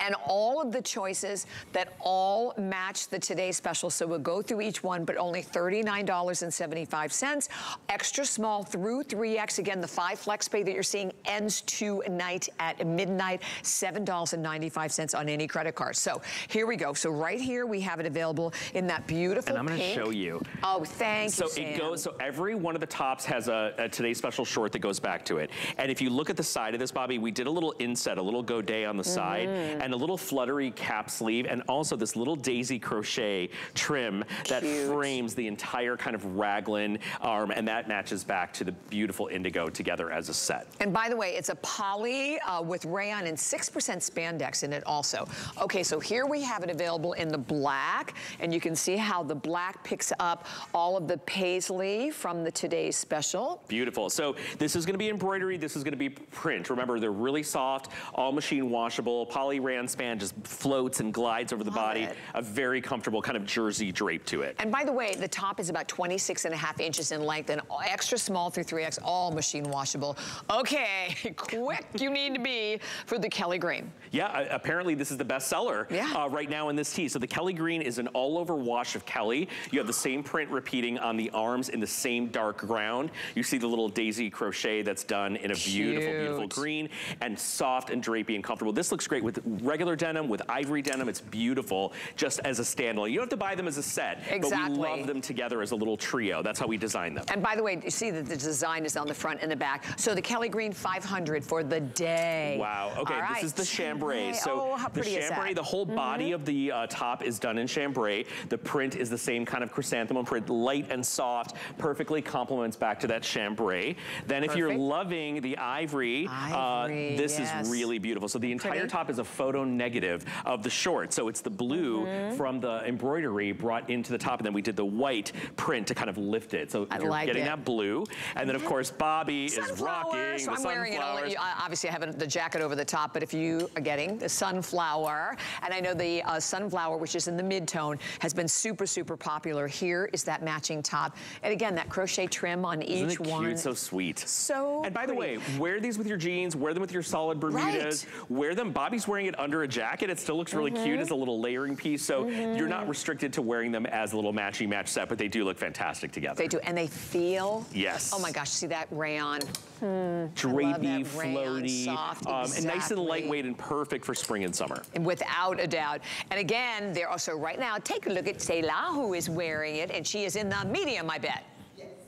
[SPEAKER 1] And all of the choices that all match the Today Special. So we'll go through each one, but only $39.75. Extra small through 3X. Again, the five flex pay that you're seeing ends tonight at midnight, $7.95 on any credit card. So here we go. So right here, we have it available in that beautiful
[SPEAKER 2] And I'm gonna
[SPEAKER 1] pink.
[SPEAKER 2] show you.
[SPEAKER 1] Oh, thank
[SPEAKER 2] so
[SPEAKER 1] you, So
[SPEAKER 2] it goes, so every one of the tops has a, a Today Special short that goes back to it. And if you look at the side of this, Bobbi, we did a little inset, a little godet on the mm -hmm. side. And a little fluttery cap sleeve, and also this little daisy crochet trim Cute. that frames the entire kind of raglan arm, and that matches back to the beautiful indigo together as a set.
[SPEAKER 1] And by the way, it's a poly uh, with rayon and 6% spandex in it also. Okay, so here we have it available in the black, and you can see how the black picks up all of the paisley from the today's special.
[SPEAKER 2] Beautiful. So this is gonna be embroidery, this is gonna be print. Remember, they're really soft, all machine washable, poly rayon span just floats and glides over the Love body. It. A very comfortable kind of jersey drape to it.
[SPEAKER 1] And by the way, the top is about 26 and a half inches in length and extra small through 3X, all machine washable. Okay, quick you need to be for the Kelly Green.
[SPEAKER 2] Yeah, apparently this is the best seller yeah. uh, right now in this tee. So the Kelly Green is an all over wash of Kelly. You have the same print repeating on the arms in the same dark ground. You see the little daisy crochet that's done in a beautiful, beautiful green and soft and drapey and comfortable. This looks great with regular denim, with ivory denim. It's beautiful just as a standalone. You don't have to buy them as a set, exactly. but we love them together as a little trio. That's how we design them.
[SPEAKER 1] And by the way, you see that the design is on the front and the back. So the Kelly Green 500 for the day.
[SPEAKER 2] Wow. Okay, this is the chambray.
[SPEAKER 1] So oh,
[SPEAKER 2] the chambray, the whole body mm -hmm. of the uh, top is done in chambray. The print is the same kind of chrysanthemum print, light and soft, perfectly complements back to that chambray. Then if Perfect. you're loving the ivory, uh, ivory uh, this yes. is really beautiful. So the entire Pretty. top is a photo negative of the short. So it's the blue mm -hmm. from the embroidery brought into the top, and then we did the white print to kind of lift it. So I you're like getting it. that blue. And then, of course, Bobbi is rocking so
[SPEAKER 1] I'm wearing it. You, obviously, I have the jacket over the top, but if you are getting the sunflower, and I know the uh, sunflower, which is in the mid-tone, has been super, super popular. Here is that matching top. And again, that crochet trim on
[SPEAKER 2] Isn't
[SPEAKER 1] each
[SPEAKER 2] it
[SPEAKER 1] one.
[SPEAKER 2] cute? So sweet.
[SPEAKER 1] So
[SPEAKER 2] And by pretty. the way, wear these with your jeans, wear them with your solid Bermudas, right. wear them. Bobbi's wearing it under a jacket. It still looks really mm -hmm. cute as a little layering piece. So mm -hmm. you're not restricted to wearing them as a little matchy match set, but they do look fantastic together.
[SPEAKER 1] They do, and they feel.
[SPEAKER 2] Yes.
[SPEAKER 1] Oh my gosh, see that rayon?
[SPEAKER 2] Hmm, Drapey, floaty, soft, um, exactly. and nice and lightweight and perfect for spring and summer.
[SPEAKER 1] And without a doubt. And again, they're also right now, take a look at Selah, who is wearing it, and she is in the medium, I bet.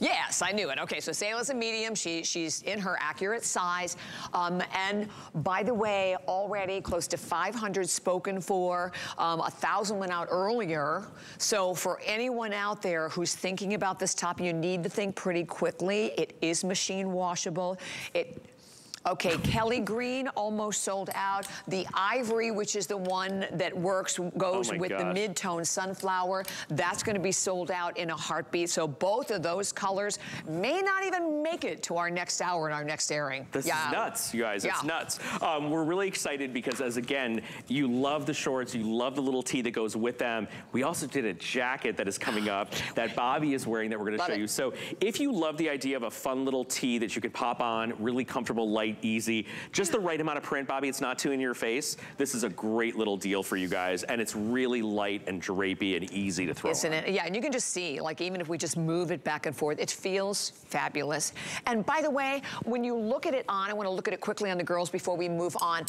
[SPEAKER 1] Yes, I knew it. Okay, so Selah's a medium. She, she's in her accurate size. Um, and by the way, already close to 500 spoken for. Um, a 1,000 went out earlier. So for anyone out there who's thinking about this top, you need to think pretty quickly. It is machine washable. It Okay, Kelly Green almost sold out. The Ivory, which is the one that works, goes oh with gosh. the mid-tone sunflower, that's gonna be sold out in a heartbeat. So both of those colors may not even make it to our next hour and our next airing.
[SPEAKER 2] This yeah. is nuts, you guys, yeah. it's nuts. Um, we're really excited because as again, you love the shorts, you love the little tee that goes with them. We also did a jacket that is coming up that Bobbi is wearing that we're gonna love show it. you. So if you love the idea of a fun little tee that you could pop on, really comfortable, light, easy. Just the right amount of print, Bobbi. It's not too in your face. This is a great little deal for you guys. And it's really light and drapey and easy to throw
[SPEAKER 1] Isn't
[SPEAKER 2] on.
[SPEAKER 1] it? Yeah, and you can just see, like even if we just move it back and forth, it feels fabulous. And by the way, when you look at it on, I want to look at it quickly on the girls before we move on.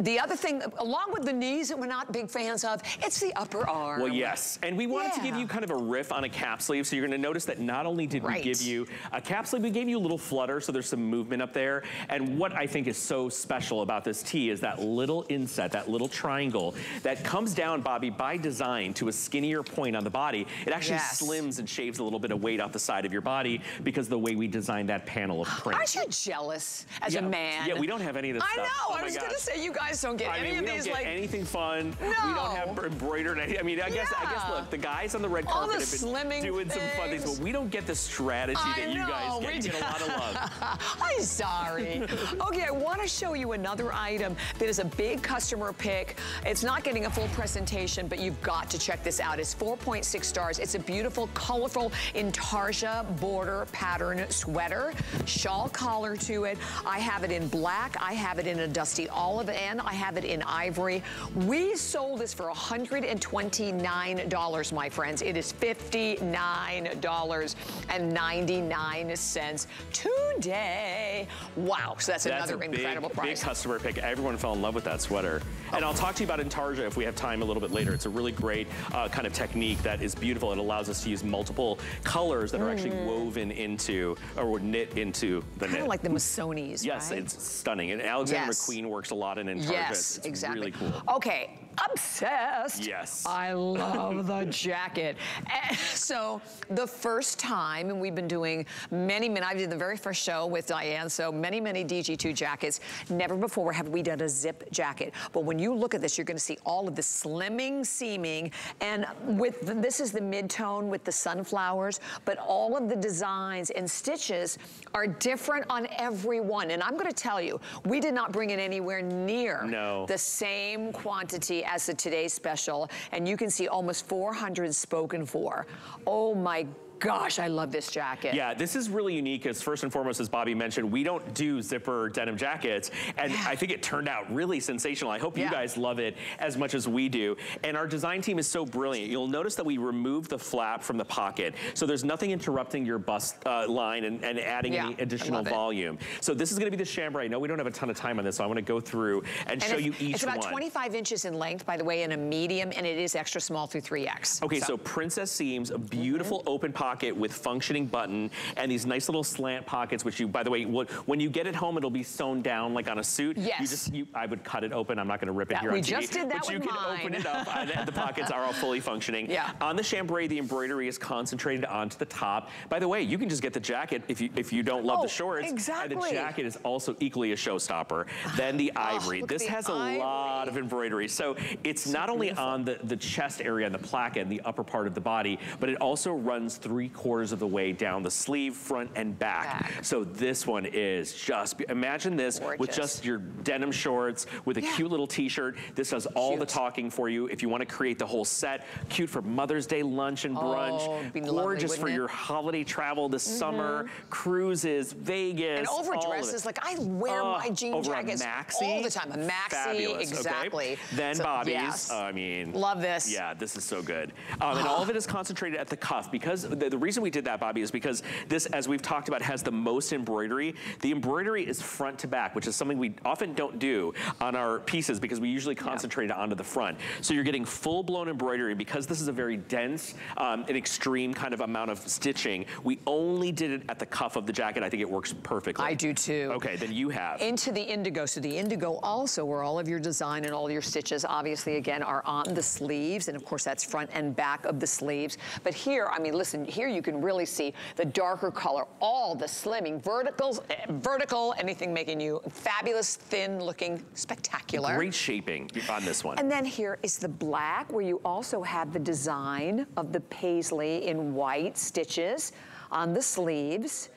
[SPEAKER 1] The other thing, along with the knees that we're not big fans of, it's the upper arm.
[SPEAKER 2] Well, yes. And we wanted yeah. to give you kind of a riff on a cap sleeve. So you're going to notice that not only did right. we give you a cap sleeve, we gave you a little flutter. So there's some movement up there. And what I think is so special about this tee is that little inset, that little triangle that comes down, Bobbi, by design to a skinnier point on the body. It actually yes. slims and shaves a little bit of weight off the side of your body because the way we designed that panel of print.
[SPEAKER 1] Aren't you jealous as
[SPEAKER 2] yeah.
[SPEAKER 1] a man?
[SPEAKER 2] Yeah, we don't have any of this
[SPEAKER 1] I
[SPEAKER 2] stuff.
[SPEAKER 1] know, oh I was gonna say you guys don't get
[SPEAKER 2] I
[SPEAKER 1] any
[SPEAKER 2] mean,
[SPEAKER 1] of these
[SPEAKER 2] like anything fun.
[SPEAKER 1] No.
[SPEAKER 2] We don't have embroidered I mean, I guess yeah. I guess look, the guys on the red carpet
[SPEAKER 1] the
[SPEAKER 2] have been doing
[SPEAKER 1] things.
[SPEAKER 2] some fun things, but we don't get the strategy
[SPEAKER 1] I
[SPEAKER 2] that you guys get. You get a lot of love.
[SPEAKER 1] I'm sorry. okay, I want to show you another item that is a big customer pick. It's not getting a full presentation, but you've got to check this out. It's 4.6 stars. It's a beautiful, colorful intarsia border pattern sweater, shawl collar to it. I have it in black. I have it in a dusty olive, and I have it in ivory. We sold this for $129, my friends. It is $59.99 today. Wow, so that's,
[SPEAKER 2] that's
[SPEAKER 1] another incredible
[SPEAKER 2] big,
[SPEAKER 1] price.
[SPEAKER 2] Big customer pick. Everyone fell in love with that sweater. Oh. And I'll talk to you about Intarsia if we have time a little bit later. It's a really great uh, kind of technique that is beautiful. It allows us to use multiple colors that mm. are actually mm. woven into or knit into the
[SPEAKER 1] kind
[SPEAKER 2] knit. Kind
[SPEAKER 1] of like the Missoni's,
[SPEAKER 2] Yes,
[SPEAKER 1] right?
[SPEAKER 2] it's stunning. And Alexander yes. McQueen works a lot in Intarsia.
[SPEAKER 1] Yes,
[SPEAKER 2] it's
[SPEAKER 1] exactly.
[SPEAKER 2] really cool.
[SPEAKER 1] Okay, obsessed.
[SPEAKER 2] Yes.
[SPEAKER 1] I love the jacket. so the first time, and we've been doing many, many, I did the very first show with Diane, so many, many DG2 jackets. Never before have we done a zip jacket. But when you look at this, you're gonna see all of the slimming, seaming, and with, the, this is the mid-tone with the sunflowers, but all of the designs and stitches are different on every one. And I'm gonna tell you, we did not bring it anywhere near
[SPEAKER 2] no.
[SPEAKER 1] the same quantity as the Today Special, and you can see almost 400 spoken for. Oh my gosh, I love this jacket.
[SPEAKER 2] Yeah, this is really unique because first and foremost, as Bobbi mentioned, we don't do zipper denim jackets. And yeah. I think it turned out really sensational. I hope yeah. you guys love it as much as we do. And our design team is so brilliant. You'll notice that we removed the flap from the pocket. So there's nothing interrupting your bust uh, line and, and adding yeah, any additional volume. So this is gonna be the chambray. I know we don't have a ton of time on this, so I wanna go through and, and show you each one.
[SPEAKER 1] It's about
[SPEAKER 2] one.
[SPEAKER 1] 25 inches in length, by the way, in a medium, and it is extra small through 3X.
[SPEAKER 2] Okay, so, so princess seams, a beautiful mm -hmm. open pocket with functioning button and these nice little slant pockets, which you, by the way, when you get it home, it'll be sewn down like on a suit.
[SPEAKER 1] Yes.
[SPEAKER 2] You just, you, I would cut it open. I'm not going to rip it that, here
[SPEAKER 1] we
[SPEAKER 2] on
[SPEAKER 1] TV. just did that
[SPEAKER 2] But you
[SPEAKER 1] can
[SPEAKER 2] mine. open it up and the pockets are all fully functioning.
[SPEAKER 1] Yeah.
[SPEAKER 2] On the chambray, the embroidery is concentrated onto the top. By the way, you can just get the jacket if you if you don't love
[SPEAKER 1] oh,
[SPEAKER 2] the shorts.
[SPEAKER 1] Exactly.
[SPEAKER 2] And the jacket is also equally a showstopper. Then the oh, ivory.
[SPEAKER 1] Oh,
[SPEAKER 2] this has
[SPEAKER 1] ivory.
[SPEAKER 2] a lot of embroidery. So it's so not only on the, the chest area and the placket and the upper part of the body, but it also runs three quarters of the way down the sleeve, front, and back. back. So this one is just, imagine this Gorgeous. with just your denim shorts, with a yeah. cute little t-shirt. This does all cute. the talking for you. If you want to create the whole set, cute for Mother's Day lunch and brunch.
[SPEAKER 1] Oh,
[SPEAKER 2] Gorgeous
[SPEAKER 1] lovely,
[SPEAKER 2] for
[SPEAKER 1] it?
[SPEAKER 2] your holiday travel this mm -hmm. summer, cruises, Vegas.
[SPEAKER 1] And over dresses, like I wear uh, my jean jackets all the time. A maxi,
[SPEAKER 2] Fabulous,
[SPEAKER 1] exactly.
[SPEAKER 2] Okay? Then so, Bobbi's, yes. I mean.
[SPEAKER 1] Love this.
[SPEAKER 2] Yeah, this is so good. Um, and all of it is concentrated at the cuff because the, the reason we did that, Bobbi, is because this, as we've talked about, has the most embroidery. The embroidery is front to back, which is something we often don't do on our pieces because we usually concentrate yeah. it onto the front. So you're getting full-blown embroidery. Because this is a very dense um, and extreme kind of amount of stitching, we only did it at the cuff of the jacket. I think it works perfectly.
[SPEAKER 1] I do too.
[SPEAKER 2] Okay, then you have.
[SPEAKER 1] Into the indigo. So the indigo also where all of your design and all your stitches obviously again are on the sleeves and of course that's front and back of the sleeves. But here, I mean listen, here you can really see the darker color, all the slimming, verticals, eh, vertical, anything making you fabulous, thin looking, spectacular.
[SPEAKER 2] Great shaping on this one.
[SPEAKER 1] And then here is the black where you also have the design of the paisley in white stitches on the sleeves.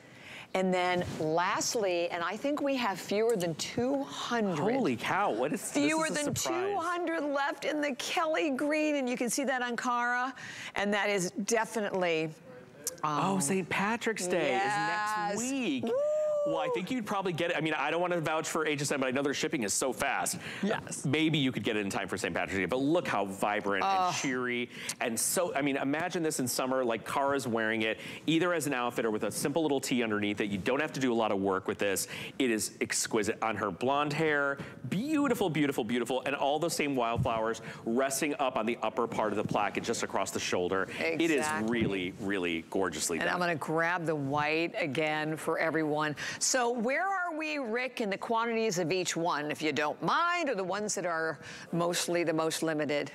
[SPEAKER 1] And then lastly, and I think we have fewer than 200.
[SPEAKER 2] Holy cow, what is
[SPEAKER 1] Fewer
[SPEAKER 2] is
[SPEAKER 1] than 200 left in the Kelly green, and you can see that on Cara. And that is definitely
[SPEAKER 2] oh, um, St. Patrick's Day
[SPEAKER 1] yes.
[SPEAKER 2] is next week. Woo. Well, I think you'd probably get it. I mean, I don't want to vouch for HSN, but I know their shipping is so fast.
[SPEAKER 1] Yes.
[SPEAKER 2] Maybe you could get it in time for St. Patrick's Day, but look how vibrant uh. and cheery and so, I mean, imagine this in summer, like Cara's wearing it, either as an outfit or with a simple little tee underneath it. You don't have to do a lot of work with this. It is exquisite on her blonde hair. Beautiful, beautiful, beautiful. And all those same wildflowers resting up on the upper part of the placket just across the shoulder.
[SPEAKER 1] Exactly.
[SPEAKER 2] It is really, really gorgeously
[SPEAKER 1] and
[SPEAKER 2] done.
[SPEAKER 1] And I'm gonna grab the white again for everyone. So where are we, Rick, in the quantities of each one, if you don't mind, or the ones that are mostly the most limited?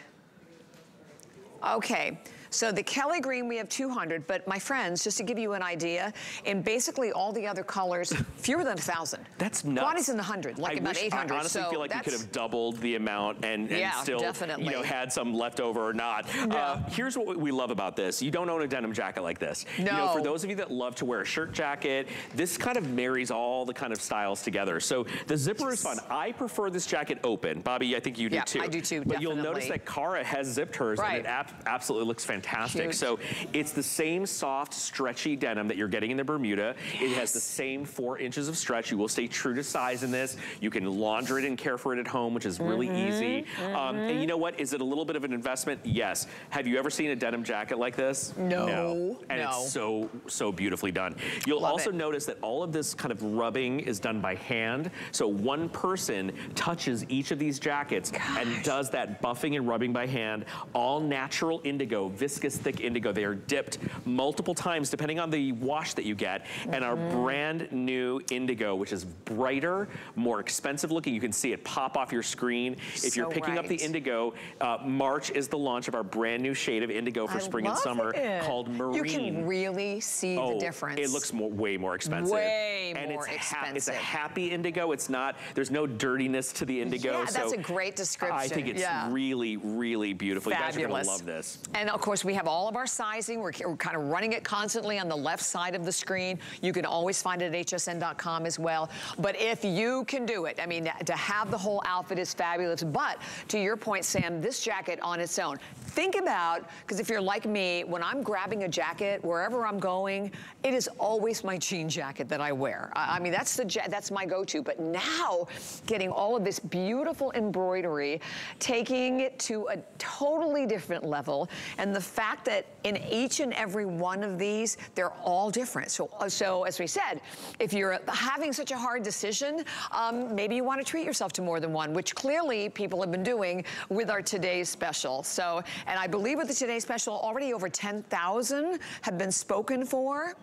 [SPEAKER 1] Okay, So the Kelly green, we have 200, but my friends, just to give you an idea, in basically all the other colors, fewer than a 1,000.
[SPEAKER 2] That's nuts.
[SPEAKER 1] Quantity's in the 100, like
[SPEAKER 2] I
[SPEAKER 1] about
[SPEAKER 2] wish,
[SPEAKER 1] 800.
[SPEAKER 2] I honestly
[SPEAKER 1] so
[SPEAKER 2] feel like we could have doubled the amount and, and
[SPEAKER 1] yeah,
[SPEAKER 2] still,
[SPEAKER 1] definitely.
[SPEAKER 2] you know, had some left over or not. Yeah. Uh, here's what we love about this. You don't own a denim jacket like this.
[SPEAKER 1] No.
[SPEAKER 2] You know, for those of you that love to wear a shirt jacket, this kind of marries all the kind of styles together. So the zipper is fun. I prefer this jacket open. Bobbi, I think you do
[SPEAKER 1] yeah,
[SPEAKER 2] too.
[SPEAKER 1] I do too,
[SPEAKER 2] But
[SPEAKER 1] definitely.
[SPEAKER 2] you'll notice that Cara has zipped hers
[SPEAKER 1] right.
[SPEAKER 2] and it ab absolutely looks fantastic.
[SPEAKER 1] Cute.
[SPEAKER 2] So it's the same soft, stretchy denim that you're getting in the Bermuda.
[SPEAKER 1] Yes.
[SPEAKER 2] It has the same four inches of stretch. You will stay true to size in this. You can launder it and care for it at home, which is really
[SPEAKER 1] Mm-hmm.
[SPEAKER 2] easy. Mm -hmm. um, and you know what? Is it a little bit of an investment? Yes. Have you ever seen a denim jacket like this?
[SPEAKER 1] No.
[SPEAKER 2] No. And
[SPEAKER 1] no.
[SPEAKER 2] it's so, so beautifully done. You'll
[SPEAKER 1] Love
[SPEAKER 2] also
[SPEAKER 1] it.
[SPEAKER 2] notice that all of this kind of rubbing is done by hand. So one person touches each of these jackets
[SPEAKER 1] Gosh.
[SPEAKER 2] and does that buffing and rubbing by hand. All natural indigo, viscous thick indigo. They are dipped multiple times depending on the wash that you get. And our
[SPEAKER 1] Mm-hmm.
[SPEAKER 2] brand new indigo, which is brighter, more expensive looking. You can see it pop off your screen. If you're
[SPEAKER 1] So
[SPEAKER 2] picking up the indigo, uh, March is the launch of our brand new shade of indigo for
[SPEAKER 1] I
[SPEAKER 2] spring and summer
[SPEAKER 1] it.
[SPEAKER 2] called Marine.
[SPEAKER 1] You can really see
[SPEAKER 2] Oh,
[SPEAKER 1] the difference.
[SPEAKER 2] It looks more, way more expensive.
[SPEAKER 1] Way
[SPEAKER 2] and
[SPEAKER 1] more
[SPEAKER 2] it's ha- it's a happy indigo. It's not, there's no dirtiness to the indigo.
[SPEAKER 1] Yeah,
[SPEAKER 2] so
[SPEAKER 1] that's a great description.
[SPEAKER 2] I think it's
[SPEAKER 1] Yeah.
[SPEAKER 2] really, really beautiful. You guys are gonna love this.
[SPEAKER 1] And of course, we have all of our sizing. We're, we're kind of running it constantly on the left side of the screen. You can always find it at hsn.com as well. But if you can do it, I mean, to have the whole outfit is fabulous. But to your point, Sam, this jacket on its own, think about, because if you're like me, when I'm grabbing a jacket, wherever I'm going, it is always my jean jacket that I wear. I, I mean, that's the that's my go-to. But now, getting all of this beautiful embroidery, taking it to a totally different level, and the fact that in each and every one of these, they're all different. So, uh, so as we said, if you're having such a hard decision, um, maybe you want to treat yourself to more than one, which clearly people have been doing with our today's special. So, and I believe with the Today special, already over 10,000 have been spoken for.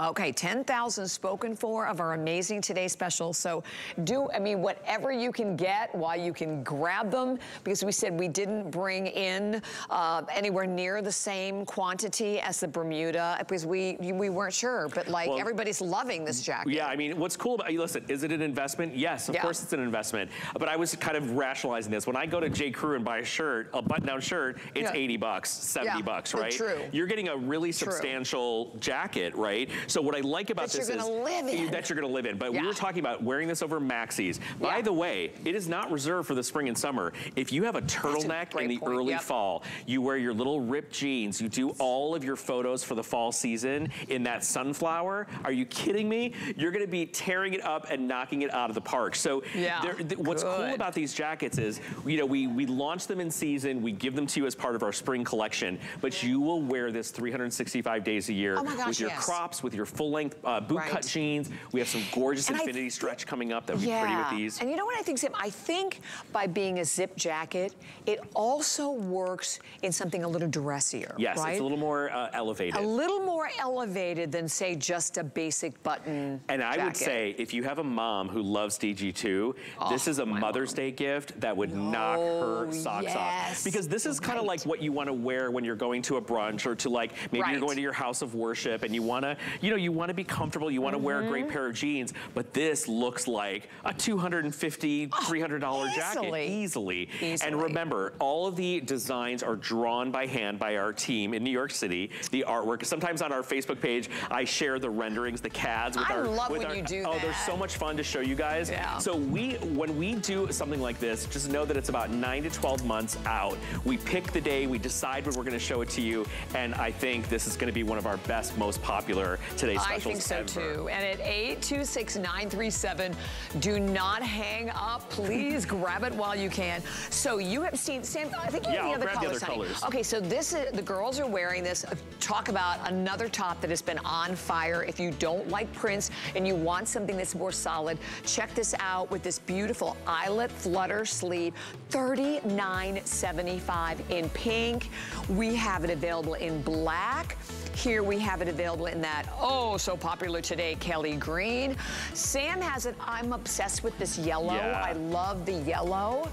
[SPEAKER 1] Okay, 10,000 spoken for of our amazing Today special. So do, I mean, whatever you can get while you can grab them, because we said we didn't bring in uh, anywhere near the same quantity as the Bermuda, because we we weren't sure, but like
[SPEAKER 2] Well,
[SPEAKER 1] everybody's loving this jacket.
[SPEAKER 2] Yeah, I mean, what's cool about, you listen, is it an investment? Yes, of
[SPEAKER 1] Yeah.
[SPEAKER 2] course it's an investment. But I was kind of rationalizing this. When I go to J. Crew and buy a shirt, a button-down shirt, it's
[SPEAKER 1] Yeah.
[SPEAKER 2] 80 bucks, 70
[SPEAKER 1] Yeah,
[SPEAKER 2] bucks, right?
[SPEAKER 1] true.
[SPEAKER 2] You're getting a really
[SPEAKER 1] True.
[SPEAKER 2] substantial jacket, right? So what I like about
[SPEAKER 1] That
[SPEAKER 2] this
[SPEAKER 1] you're
[SPEAKER 2] is
[SPEAKER 1] gonna live in.
[SPEAKER 2] that you're gonna live in. But we
[SPEAKER 1] Yeah.
[SPEAKER 2] were talking about wearing this over maxis. By
[SPEAKER 1] Yeah.
[SPEAKER 2] the way, it is not reserved for the spring and summer. If you have a turtleneck
[SPEAKER 1] great
[SPEAKER 2] in the
[SPEAKER 1] point.
[SPEAKER 2] early
[SPEAKER 1] Yep.
[SPEAKER 2] fall, you wear your little ripped jeans, you do all of your photos for the fall season in that sunflower, are you kidding me? You're gonna be tearing it up and knocking it out of the park. So
[SPEAKER 1] Yeah,
[SPEAKER 2] there- th- what's cool about these jackets is, you know, we, we launch them in season, we give them to you as part of our spring collection, but you will wear this 365 days a year
[SPEAKER 1] Oh gosh,
[SPEAKER 2] with your
[SPEAKER 1] yes.
[SPEAKER 2] crops, with your full length uh, boot
[SPEAKER 1] Right.
[SPEAKER 2] cut jeans. We have some gorgeous
[SPEAKER 1] And
[SPEAKER 2] infinity stretch coming up that would be pretty with these.
[SPEAKER 1] And you know what I think, Sam? I think by being a zip jacket, it also works in something a little dressier,
[SPEAKER 2] Yes,
[SPEAKER 1] right?
[SPEAKER 2] it's a little more uh, elevated.
[SPEAKER 1] a little more elevated than say just a basic button
[SPEAKER 2] And I would say, if you have a mom who loves DG2, this is a Mother's
[SPEAKER 1] mom.
[SPEAKER 2] Day gift that would knock her
[SPEAKER 1] Oh,
[SPEAKER 2] socks off.
[SPEAKER 1] yes.
[SPEAKER 2] Because this is kind of
[SPEAKER 1] Right.
[SPEAKER 2] like what you want to wear when you're going to a brunch or to like, maybe
[SPEAKER 1] Right.
[SPEAKER 2] you're going to your house of worship and you want to, you know, you want to be comfortable, you want to wear a great
[SPEAKER 1] Mm-hmm.
[SPEAKER 2] pair of jeans, but this looks like a $250, $300 jacket.
[SPEAKER 1] easily.
[SPEAKER 2] Easily.
[SPEAKER 1] Easily.
[SPEAKER 2] And remember, all of the designs are drawn by hand by our team in New York City, the artwork. Sometimes on our Facebook page, I share the renderings, the CADs with
[SPEAKER 1] I
[SPEAKER 2] our
[SPEAKER 1] love
[SPEAKER 2] with
[SPEAKER 1] when
[SPEAKER 2] our,
[SPEAKER 1] you do
[SPEAKER 2] Oh, they're so much fun to show you guys.
[SPEAKER 1] Yeah.
[SPEAKER 2] So we, when we do something like this, just know that it's about nine to 12 months out. We pick the day, we decide when we're gonna show it to you, and I think this is gonna be one of our best, most popular today's
[SPEAKER 1] I think so
[SPEAKER 2] ever.
[SPEAKER 1] too. And at 826-937, do not hang up. Please grab it while you can. So you have seen, Sam, I think you
[SPEAKER 2] Yeah,
[SPEAKER 1] have the other
[SPEAKER 2] grab the other colors.
[SPEAKER 1] Okay, so this is, the girls are wearing this. Talk about another top that has been on fire. If you don't like prints and you want something that's more solid, check this out with this beautiful eyelet flutter sleeve, $39.75 in pink. We have it available in black. Here we have it available in that, oh, so popular today, Kelly Green. Sam has it, I'm obsessed with this yellow.
[SPEAKER 2] Yeah.
[SPEAKER 1] I love the yellow.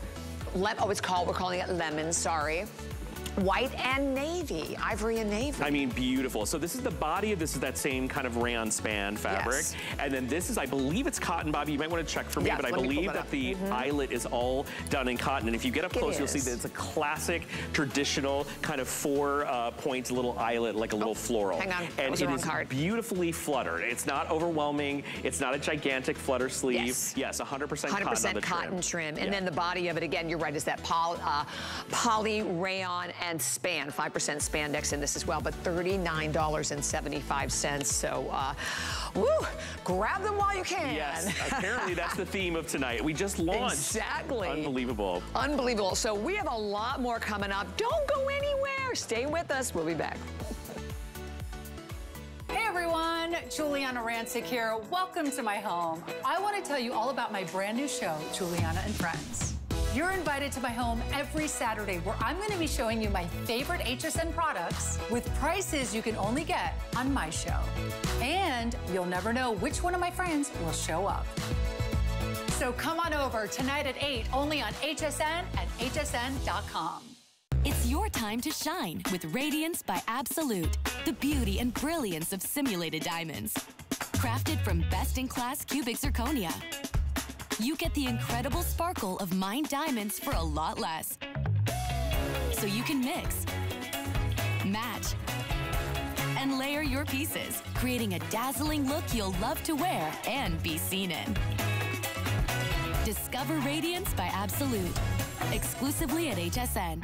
[SPEAKER 1] Le oh, it's called, we're calling it lemon, sorry. White and navy, ivory and navy.
[SPEAKER 2] I mean, beautiful. So this is the body of this is that same kind of rayon span fabric. Yes. And then this is, I believe it's cotton, Bobbi. You might want to check for me, yes, but I believe that the mm -hmm. eyelet is all done in cotton. And if you get up close, you'll see that it's a classic, traditional kind of four uh, points little eyelet, like a little oh, floral.
[SPEAKER 1] Hang on,
[SPEAKER 2] and
[SPEAKER 1] it
[SPEAKER 2] is
[SPEAKER 1] card.
[SPEAKER 2] beautifully fluttered. It's not overwhelming. It's not a gigantic flutter sleeve. Yes, yes 100% cotton 100%
[SPEAKER 1] cotton trim. trim. And yeah. then the body of it, again, you're right, is that poly, uh, poly rayon and span, 5% spandex in this as well, but $39.75. So, uh, woo, grab them while you can.
[SPEAKER 2] Yes, apparently that's the theme of tonight. We just launched.
[SPEAKER 1] Exactly.
[SPEAKER 2] Unbelievable.
[SPEAKER 1] Unbelievable. So we have a lot more coming up. Don't go anywhere. Stay with us. We'll be back.
[SPEAKER 3] Hey everyone, Giuliana Rancic here. Welcome to my home. I want to tell you all about my brand new show, Giuliana and Friends. You're invited to my home every Saturday where I'm going to be showing you my favorite HSN products with prices you can only get on my show. And you'll never know which one of my friends will show up. So come on over tonight at 8 only on HSN and hsn.com.
[SPEAKER 4] It's your time to shine with Radiance by Absolute. The beauty and brilliance of simulated diamonds. Crafted from best-in-class cubic zirconia you get the incredible sparkle of mined diamonds for a lot less. So you can mix, match, and layer your pieces, creating a dazzling look you'll love to wear and be seen in. Discover Radiance by Absolute, exclusively at HSN.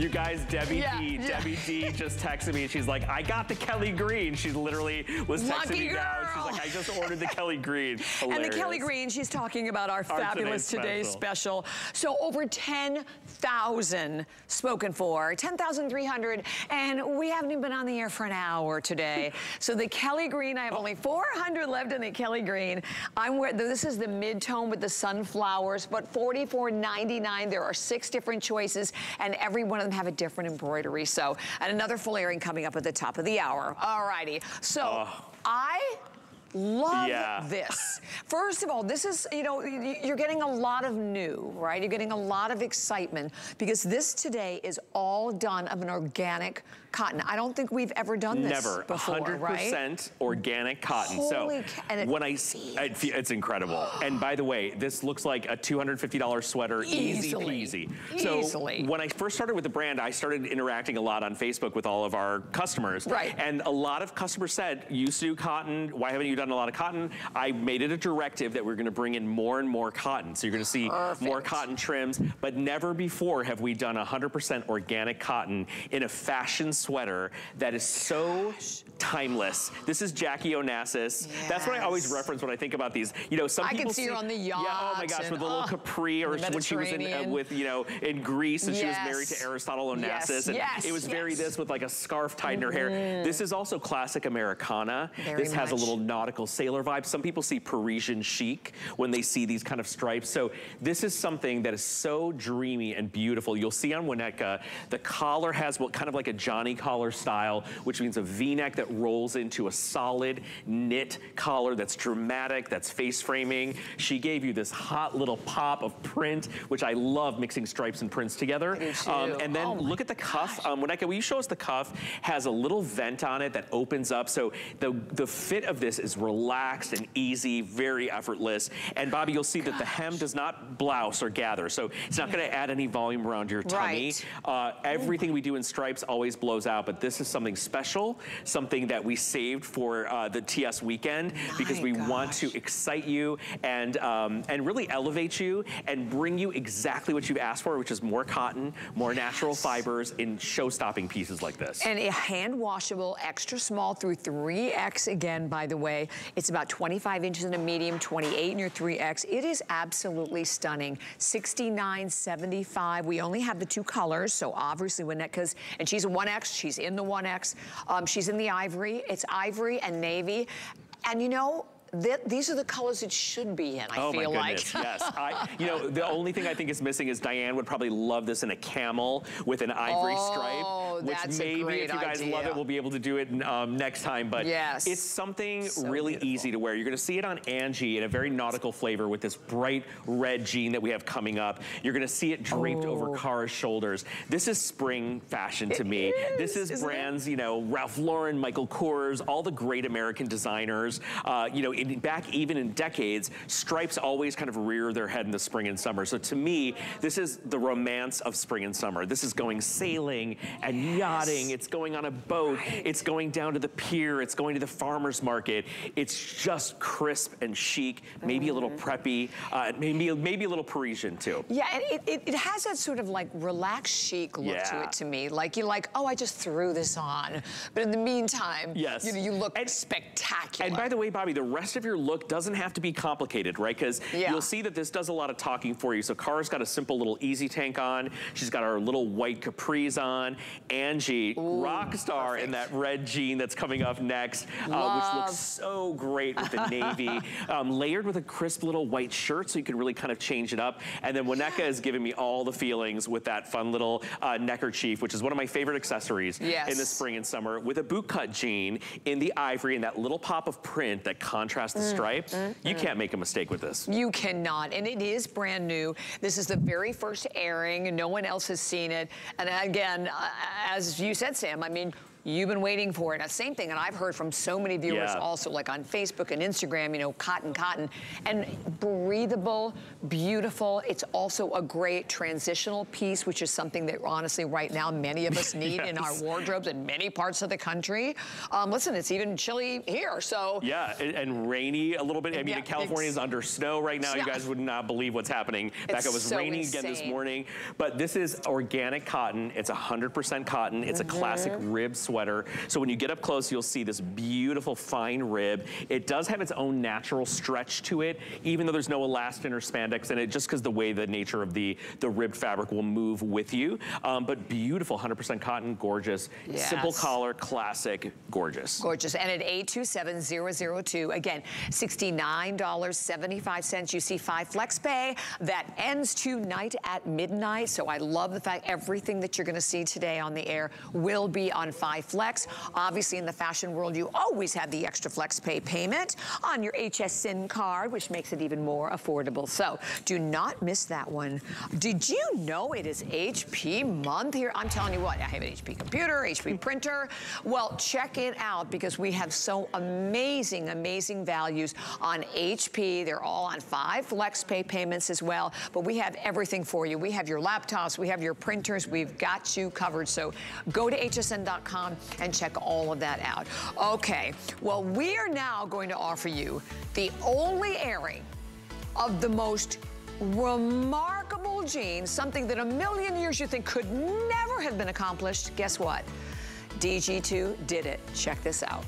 [SPEAKER 2] You guys, Debbie yeah, D, yeah. Debbie D just texted me. and She's like, I got the Kelly Green. She literally was texting
[SPEAKER 1] Lucky
[SPEAKER 2] me
[SPEAKER 1] girl.
[SPEAKER 2] down. She's like, I just ordered the Kelly Green.
[SPEAKER 1] Hilarious. And the Kelly Green, she's talking about our, our fabulous today's special. special. So over 10,000 spoken for, 10,300, and we haven't even been on the air for an hour today. so the Kelly Green, I have only 400 left in the Kelly Green. I'm wearing, this is the mid-tone with the sunflowers, but $44.99. There are six different choices, and every one of them have a different embroidery. So, and another full airing coming up at the top of the hour. All righty. So, oh. I Love yeah. this. First of all, this is, you know, you're getting a lot of new, right? You're getting a lot of excitement because this today is all done of an organic cotton. I don't think we've ever done this
[SPEAKER 2] Never.
[SPEAKER 1] before, 100%
[SPEAKER 2] right? organic cotton.
[SPEAKER 1] Holy
[SPEAKER 2] so it when I see it, it's incredible. and by the way, this looks like a $250 sweater,
[SPEAKER 1] Easily.
[SPEAKER 2] easy
[SPEAKER 1] peasy.
[SPEAKER 2] So
[SPEAKER 1] Easily.
[SPEAKER 2] when I first started with the brand, I started interacting a lot on Facebook with all of our customers.
[SPEAKER 1] Right.
[SPEAKER 2] And a lot of customers said, you do cotton, why haven't you done a lot of cotton? I made it a directive that we're gonna bring in more and more cotton. So you're gonna see
[SPEAKER 1] Perfect.
[SPEAKER 2] more cotton trims, but never before have we done 100% organic cotton in a fashion sweater that is so timeless. This is Jackie Onassis. Yes. That's what I always reference when I think about these. You know, some
[SPEAKER 1] I
[SPEAKER 2] people
[SPEAKER 1] can see, her on the yacht.
[SPEAKER 2] Yeah, oh my gosh,
[SPEAKER 1] and,
[SPEAKER 2] with a little
[SPEAKER 1] oh,
[SPEAKER 2] capri or when she was in uh, with, you know, in Greece and
[SPEAKER 1] yes.
[SPEAKER 2] she was married to Aristotle Onassis.
[SPEAKER 1] Yes.
[SPEAKER 2] And
[SPEAKER 1] yes.
[SPEAKER 2] it was very this with like a scarf tied in her hair.
[SPEAKER 1] Mm-hmm.
[SPEAKER 2] This is also classic Americana.
[SPEAKER 1] Very
[SPEAKER 2] this has
[SPEAKER 1] much.
[SPEAKER 2] a little nautical sailor vibe. Some people see Parisian chic when they see these kind of stripes. So this is something that is so dreamy and beautiful. You'll see on Winnetka, the collar has what kind of like a Johnny collar style, which means a V-neck that rolls into a solid knit collar that's dramatic, that's face framing. She gave you this hot little pop of print, which I love mixing stripes and prints together.
[SPEAKER 1] Um,
[SPEAKER 2] and then
[SPEAKER 1] oh
[SPEAKER 2] look at the cuff. Um, when I will you show us the cuff? Has a little vent on it that opens up. So the, the fit of this is relaxed and easy, very effortless. And Bobbi, you'll see Gosh. that the hem does not blouse or gather. So it's not gonna add any volume around your tummy. Right. Uh, everything we do in stripes always blows out, but this is something special, something that we saved for uh, the TS weekend My because we gosh. want to excite you and, um, and really elevate you and bring you exactly what you've asked for, which is more cotton, more yes. natural fibers in show-stopping pieces like this.
[SPEAKER 1] And a hand washable, extra small through 3X again, by the way. It's about 25 inches in a medium, 28 in your 3X. It is absolutely stunning. 69.75. We only have the two colors, so obviously Winnett's, and she's a 1X, she's in the 1X. Um, she's in the ivory. It's ivory and navy. And you know, Th these are the colors it should be in, I
[SPEAKER 2] oh
[SPEAKER 1] feel
[SPEAKER 2] like. yes. I, you know, the only thing I think is missing is Diane would probably love this in a camel with an ivory
[SPEAKER 1] oh,
[SPEAKER 2] stripe, which maybe if you guys
[SPEAKER 1] idea.
[SPEAKER 2] love it, we'll be able to do it um, next time. But yes. it's something so really beautiful. easy to wear. You're gonna see it on Angie in a very nautical flavor with this bright red jean that we have coming up. You're gonna see it draped oh. over Kara's shoulders. This is spring fashion to
[SPEAKER 1] it
[SPEAKER 2] me.
[SPEAKER 1] Is,
[SPEAKER 2] this is brands, it? you know, Ralph Lauren, Michael Kors, all the great American designers. Uh, you know, in, back even in decades, stripes always kind of rear their head in the spring and summer. So to me, this is the romance of spring and summer. This is going sailing and yes. yachting. It's going on a boat. Right. It's going down to the pier. It's going to the farmer's market. It's just crisp and chic, maybe mm. a little mm-hmm. preppy, uh, maybe, maybe a little Parisian too.
[SPEAKER 1] Yeah, and it, it, it has that sort of like relaxed chic look yeah. to it to me. Like you're like, oh, I just threw this on. But in the meantime, yes. you, know, you look and, spectacular.
[SPEAKER 2] And by the way, Bobbi, the rest of your look doesn't have to be complicated, right? Because yeah. you'll see that this does a lot of talking for you. So Kara's got a simple little easy tank on. She's got our little white capris on. Angie, Ooh, rock star perfect. in that red jean that's coming up next, uh, which looks so great with the navy. Um, layered with a crisp little white shirt so you can really kind of change it up. And then Winnetka is giving me all the feelings with that fun little uh, neckerchief, which is one of my favorite accessories yes. in the spring and summer, with a boot cut jean in the ivory and that little pop of print that contrasts the mm stripes. Mm. You can't make a mistake with this.
[SPEAKER 1] You cannot, and it is brand new. This is the very first airing. No one else has seen it. And again, uh, as you said, Sam, I mean, You've been waiting for it. same thing, and I've heard from so many viewers yeah. also, like on Facebook and Instagram, you know, cotton, cotton. And breathable, beautiful. It's also a great transitional piece, which is something that honestly right now many of us need yes. in our wardrobes in many parts of the country. Um, listen, it's even chilly here, so.
[SPEAKER 2] Yeah, and, and rainy a little bit. I mean, yeah, California is under snow right now. Yeah. You guys would not believe what's happening. Back it was so raining insane. again this morning. But this is organic cotton. It's 100% cotton. It's mm -hmm. a classic mm-hmm. rib sweater. So when you get up close, you'll see this beautiful fine rib. It does have its own natural stretch to it, even though there's no elastane or spandex in it, just because the way the nature of the, the ribbed fabric will move with you. Um, but beautiful, 100% cotton, gorgeous. Yes. Simple collar, classic, gorgeous.
[SPEAKER 1] Gorgeous. And at 827002, again, $69.75. You see five flex pay. That ends tonight at midnight. So I love the fact everything that you're going to see today on the air will be on five Flex. Obviously, in the fashion world, you always have the extra flex pay payment on your HSN card, which makes it even more affordable. So do not miss that one. Did you know it is HP month here? I'm telling you what, I have an HP computer, HP printer. Well, check it out because we have so amazing, amazing values on HP. They're all on five flex pay payments as well, but we have everything for you. We have your laptops, we have your printers, we've got you covered. So go to hsn.com and check all of that out. Okay, well, we are now going to offer you the only airing of the most remarkable jean, something that a million years you think could never have been accomplished. Guess what? DG2 did it. Check this out.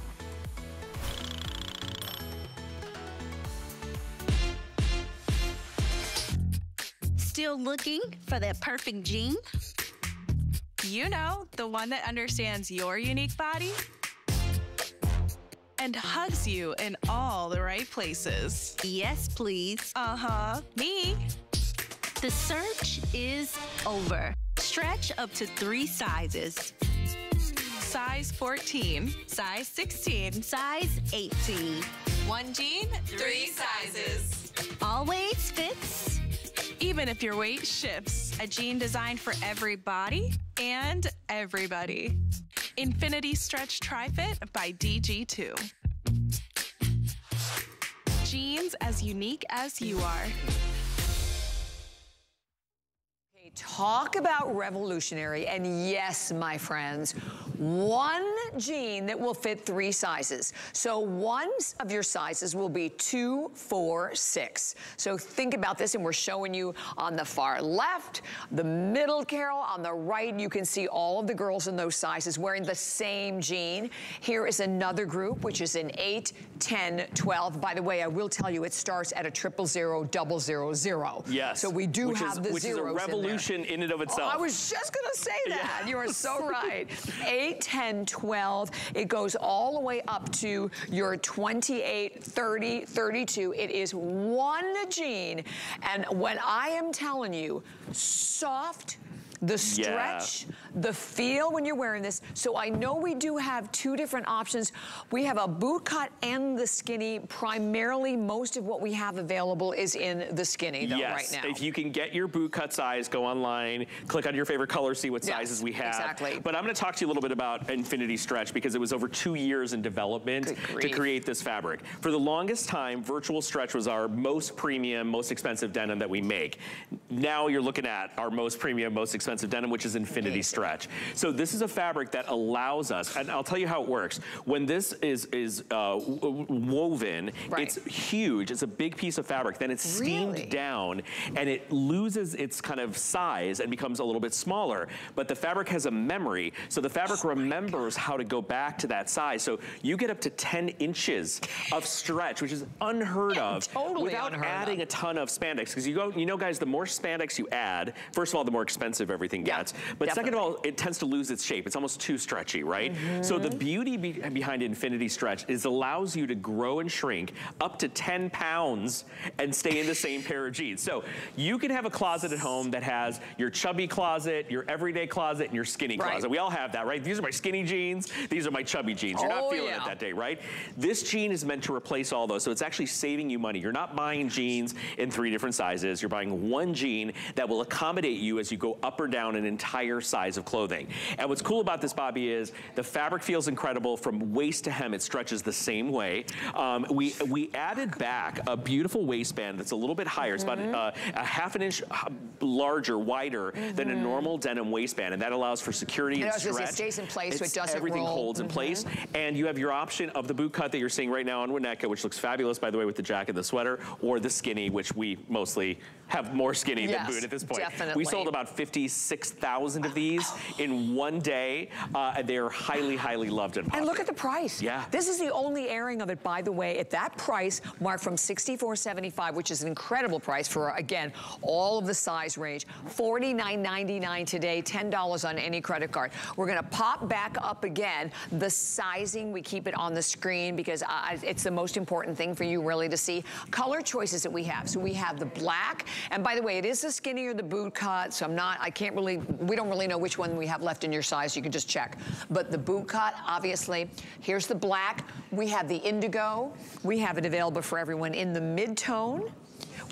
[SPEAKER 5] Still looking for that perfect jean?
[SPEAKER 6] You know, the one that understands your unique body and hugs you in all the right places.
[SPEAKER 5] Yes, please.
[SPEAKER 6] Uh huh. Me.
[SPEAKER 5] The search is over. Stretch up to three sizes
[SPEAKER 6] size 14, size 16,
[SPEAKER 5] size 18.
[SPEAKER 6] One jean, three sizes.
[SPEAKER 5] Always fits
[SPEAKER 6] even if your weight shifts. A jean designed for every body and everybody. Infinity Stretch Tri-Fit by DG2. jeans as unique as you are.
[SPEAKER 1] Talk about revolutionary, and yes, my friends, one jean that will fit three sizes. So one of your sizes will be two, four, six. So think about this, and we're showing you on the far left, the middle, Carol, on the right, you can see all of the girls in those sizes wearing the same jean. Here is another group, which is an 8, 10, 12. By the way, I will tell you, it starts at a triple zero, double zero, zero.
[SPEAKER 2] Yes.
[SPEAKER 1] So we do
[SPEAKER 2] which
[SPEAKER 1] have
[SPEAKER 2] is,
[SPEAKER 1] the
[SPEAKER 2] which
[SPEAKER 1] zeros
[SPEAKER 2] is a revolution in, in, and of itself.
[SPEAKER 1] Oh, I was just gonna say that. Yeah. You are so right. 8, 10, 12. It goes all the way up to your 28, 30, 32. It is one jean. And when I am telling you, soft, the stretch, yeah. The feel when you're wearing this. So I know we do have two different options. We have a boot cut and the skinny. Primarily, most of what we have available is in the skinny though
[SPEAKER 2] yes.
[SPEAKER 1] right now.
[SPEAKER 2] If you can get your boot cut size, go online, click on your favorite color, see what yes, sizes we have.
[SPEAKER 1] Exactly.
[SPEAKER 2] But I'm gonna talk to you a little bit about Infinity Stretch because it was over two years in development to create this fabric. For the longest time, Virtual Stretch was our most premium, most expensive denim that we make. Now you're looking at our most premium, most expensive expensive denim, which is Infinity Stretch. So this is a fabric that allows us, and I'll tell you how it works. When this is, is uh, woven, right. it's huge. It's a big piece of fabric. Then it's steamed really? down and it loses its kind of size and becomes a little bit smaller. But the fabric has a memory, so the fabric oh remembers how to go back to that size. So you get up to 10 inches of stretch, which is unheard
[SPEAKER 1] yeah,
[SPEAKER 2] of
[SPEAKER 1] totally
[SPEAKER 2] without adding
[SPEAKER 1] of.
[SPEAKER 2] a ton of spandex. Because you go, you know, guys, the more spandex you add, first of all, the more expensive everything yeah, gets. But definitely. second of all, it tends to lose its shape. It's almost too stretchy, right? Mm -hmm. So the beauty be behind Infinity Stretch is allows you to grow and shrink up to 10 pounds and stay in the same pair of jeans. So you can have a closet at home that has your chubby closet, your everyday closet, and your skinny right. closet. We all have that, right? These are my skinny jeans. These are my chubby jeans. You're
[SPEAKER 1] oh,
[SPEAKER 2] not feeling
[SPEAKER 1] yeah.
[SPEAKER 2] it that day, right? This jean is meant to replace all those. So it's actually saving you money. You're not buying jeans in three different sizes. You're buying one jean that will accommodate you as you go up or down an entire size of clothing. And what's cool about this, Bobbi, is the fabric feels incredible. From waist to hem, it stretches the same way. Um, we, we added back a beautiful waistband that's a little bit higher. Mm -hmm. It's about mm-hmm. uh, a half an inch larger, wider mm -hmm. than a mm-hmm. normal denim waistband. And that allows for security and, and stretch.
[SPEAKER 1] It stays in place it's, so it doesn't
[SPEAKER 2] Everything
[SPEAKER 1] roll.
[SPEAKER 2] holds in mm -hmm. place. And you have your option of the boot cut that you're seeing right now on Winnetka, which looks fabulous, by the way, with the jacket and the sweater, or the skinny, which we mostly have more skinny yes, than boot at this point.
[SPEAKER 1] Definitely.
[SPEAKER 2] We sold about 56,000 of these in one day. Uh, they are highly, highly loved and popular.
[SPEAKER 1] And look at the price.
[SPEAKER 2] Yeah.
[SPEAKER 1] This is the only airing of it, by the way, at that price, marked from $64.75, which is an incredible price for, again, all of the size range. $49.99 today, $10 on any credit card. We're gonna pop back up again. The sizing, we keep it on the screen because uh, it's the most important thing for you really to see. Color choices that we have. So we have the black, and by the way, it is the skinny or the boot cut, so I'm not, I can't really, we don't really know which one we have left in your size. You can just check. But the boot cut, obviously, here's the black. We have the indigo. We have it available for everyone in the mid-tone.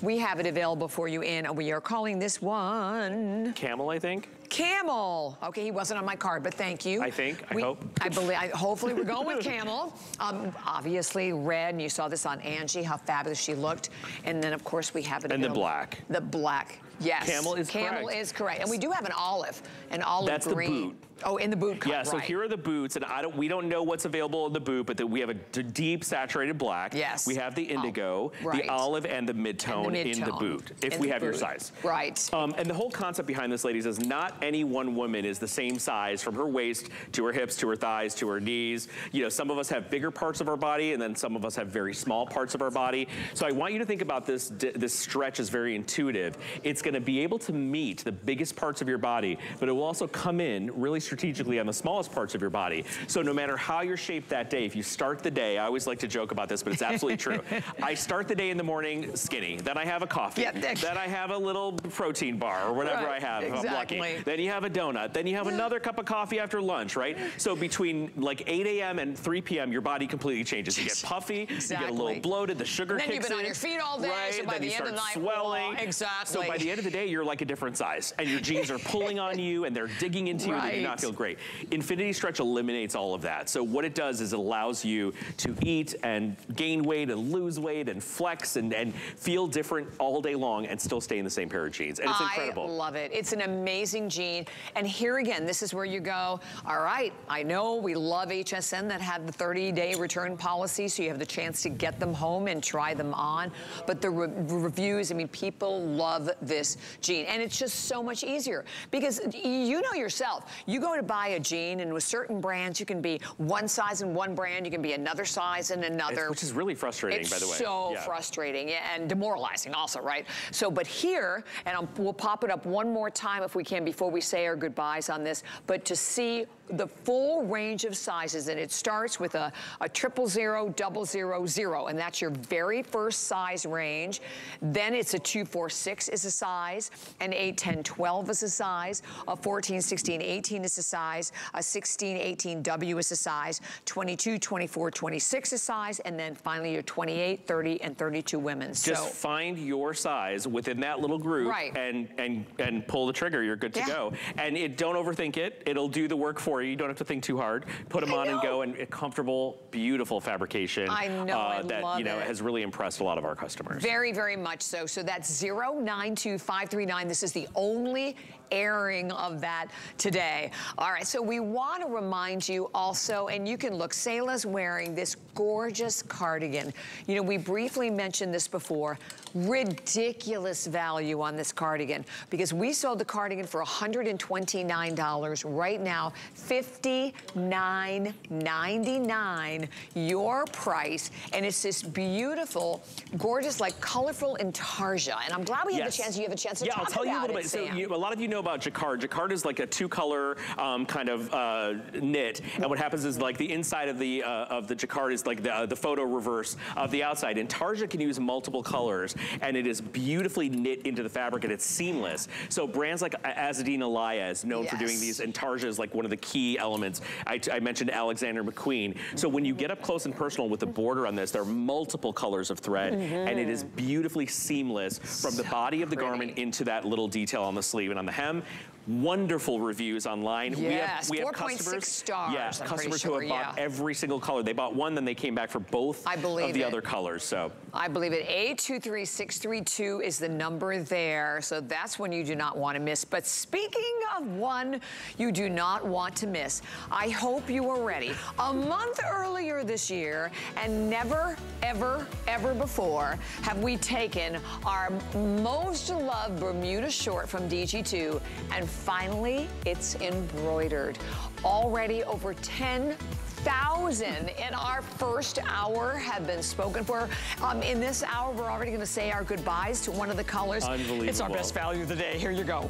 [SPEAKER 1] We have it available for you in, we are calling this one...
[SPEAKER 2] Camel, I think.
[SPEAKER 1] Camel. Okay, he wasn't on my card, but thank you.
[SPEAKER 2] I think,
[SPEAKER 1] we,
[SPEAKER 2] I hope.
[SPEAKER 1] I believe, I, hopefully we're going with Camel. Um, obviously red, and you saw this on Angie, how fabulous she looked. And then, of course, we have it
[SPEAKER 2] And the black.
[SPEAKER 1] The black. Yes.
[SPEAKER 2] Camel is
[SPEAKER 1] Camel
[SPEAKER 2] correct.
[SPEAKER 1] is correct. And we do have an olive, an olive
[SPEAKER 2] That's
[SPEAKER 1] green.
[SPEAKER 2] the boot.
[SPEAKER 1] Oh, in the boot cut,
[SPEAKER 2] Yeah, so
[SPEAKER 1] right.
[SPEAKER 2] here are the boots, and I don't. we don't know what's available in the boot, but the, we have a deep saturated black.
[SPEAKER 1] Yes.
[SPEAKER 2] We have the indigo,
[SPEAKER 1] oh, right.
[SPEAKER 2] the olive, and the mid-tone
[SPEAKER 1] mid
[SPEAKER 2] in the boot, if
[SPEAKER 1] in
[SPEAKER 2] we have
[SPEAKER 1] boot.
[SPEAKER 2] your size.
[SPEAKER 1] Right.
[SPEAKER 2] Um, and the whole concept behind this, ladies, is not any one woman is the same size from her waist to her hips to her thighs to her knees. You know, some of us have bigger parts of our body, and then some of us have very small parts of our body. So I want you to think about this, this stretch is very intuitive. It's gonna be able to meet the biggest parts of your body, but it will also come in really strategically on the smallest parts of your body. So no matter how you're shaped that day, if you start the day, I always like to joke about this, but it's absolutely true. I start the day in the morning skinny, then I have a coffee,
[SPEAKER 1] yep,
[SPEAKER 2] then I have a little protein bar or whatever
[SPEAKER 1] right,
[SPEAKER 2] I have
[SPEAKER 1] exactly.
[SPEAKER 2] if I'm lucky. Then you have a donut, then you have another cup of coffee after lunch, right? So between like 8 a.m. and 3 p.m., your body completely changes. You get puffy,
[SPEAKER 1] exactly.
[SPEAKER 2] you get a little bloated, the sugar
[SPEAKER 1] and then
[SPEAKER 2] kicks
[SPEAKER 1] you've been
[SPEAKER 2] in,
[SPEAKER 1] on your feet all day,
[SPEAKER 2] right?
[SPEAKER 1] so by
[SPEAKER 2] then
[SPEAKER 1] the end of the night,
[SPEAKER 2] swelling.
[SPEAKER 1] exactly.
[SPEAKER 2] So by the end of the day, you're like a different size and your jeans are pulling on you and they're digging into you and you do not feel great. Infinity Stretch eliminates all of that. So what it does is it allows you to eat and gain weight and lose weight and flex and, and feel different all day long and still stay in the same pair of jeans. And it's incredible.
[SPEAKER 1] I love it. It's an amazing jean. And here again, this is where you go, all right, I know we love HSN that had the 30-day return policy, so you have the chance to get them home and try them on. But the re reviews, I mean, people love this jean. And it's just so much easier because you know yourself, you go to buy a jean and with certain brands, you can be one size in one brand, you can be another size in another.
[SPEAKER 2] It's, which is really frustrating,
[SPEAKER 1] it's
[SPEAKER 2] by the way.
[SPEAKER 1] so frustrating, yeah. frustrating and demoralizing also, right? So, but here, and I'll, we'll pop it up one more time if we can before we say our goodbyes on this, but to see the full range of sizes, and it starts with a, a triple zero, double zero, zero, and that's your very first size range. Then it's a two, four, six is a size, an 8, 10, 12 is a size, a 14, 16, 18 is a size, a 16, 18 W is a size, 22, 24, 26 is a size, and then finally your 28, 30, and 32 women's.
[SPEAKER 2] Just so, find your size within that little group right. and, and, and pull the trigger. You're good to yeah. go. And it, don't overthink it. It'll do the work for you. You don't have to think too hard. Put them I on know. and go and comfortable, beautiful fabrication.
[SPEAKER 1] I know, uh, I
[SPEAKER 2] that, you know,
[SPEAKER 1] it.
[SPEAKER 2] has really impressed a lot of our customers.
[SPEAKER 1] Very, very much so. So that's 092539. This is the only airing of that today. All right, so we want to remind you also, and you can look, Selah's wearing this gorgeous cardigan. You know, we briefly mentioned this before, ridiculous value on this cardigan because we sold the cardigan for $129. Right now, $59.99, your price. And it's this beautiful, gorgeous, like colorful intarsia. And I'm glad we yes. had the chance, you have a chance to
[SPEAKER 2] yeah,
[SPEAKER 1] talk
[SPEAKER 2] I'll tell you a little
[SPEAKER 1] it,
[SPEAKER 2] bit. So you, a lot of you know about jacquard. Jacquard is like a two-color um, kind of uh, knit, and what happens is like the inside of the uh, of the jacquard is like the, uh, the photo reverse of the outside. Intarsia can use multiple colors, and it is beautifully knit into the fabric, and it's seamless. So brands like Azzedine Alaïa known yes. for doing these. intarsia is like one of the key elements. I, I mentioned Alexander McQueen. So when you get up close and personal with the border on this, there are multiple colors of thread, mm -hmm. and it is beautifully seamless from the body of the garment into that little detail on the sleeve and on the hem them wonderful reviews online.
[SPEAKER 1] Yes, we have, we have customers, stars.
[SPEAKER 2] Yeah, I'm customers sure, who have yeah. bought every single color. They bought one, then they came back for both I believe of the it. other colors. So
[SPEAKER 1] I believe it. A23632 is the number there. So that's one you do not want to miss. But speaking of one you do not want to miss, I hope you are ready. A month earlier this year, and never, ever, ever before have we taken our most loved Bermuda short from DG2 and finally, it's embroidered. Already over 10,000 in our first hour have been spoken for. Um, in this hour, we're already going to say our goodbyes to one of the colors.
[SPEAKER 2] Unbelievable.
[SPEAKER 1] It's our best value of the day. Here you go.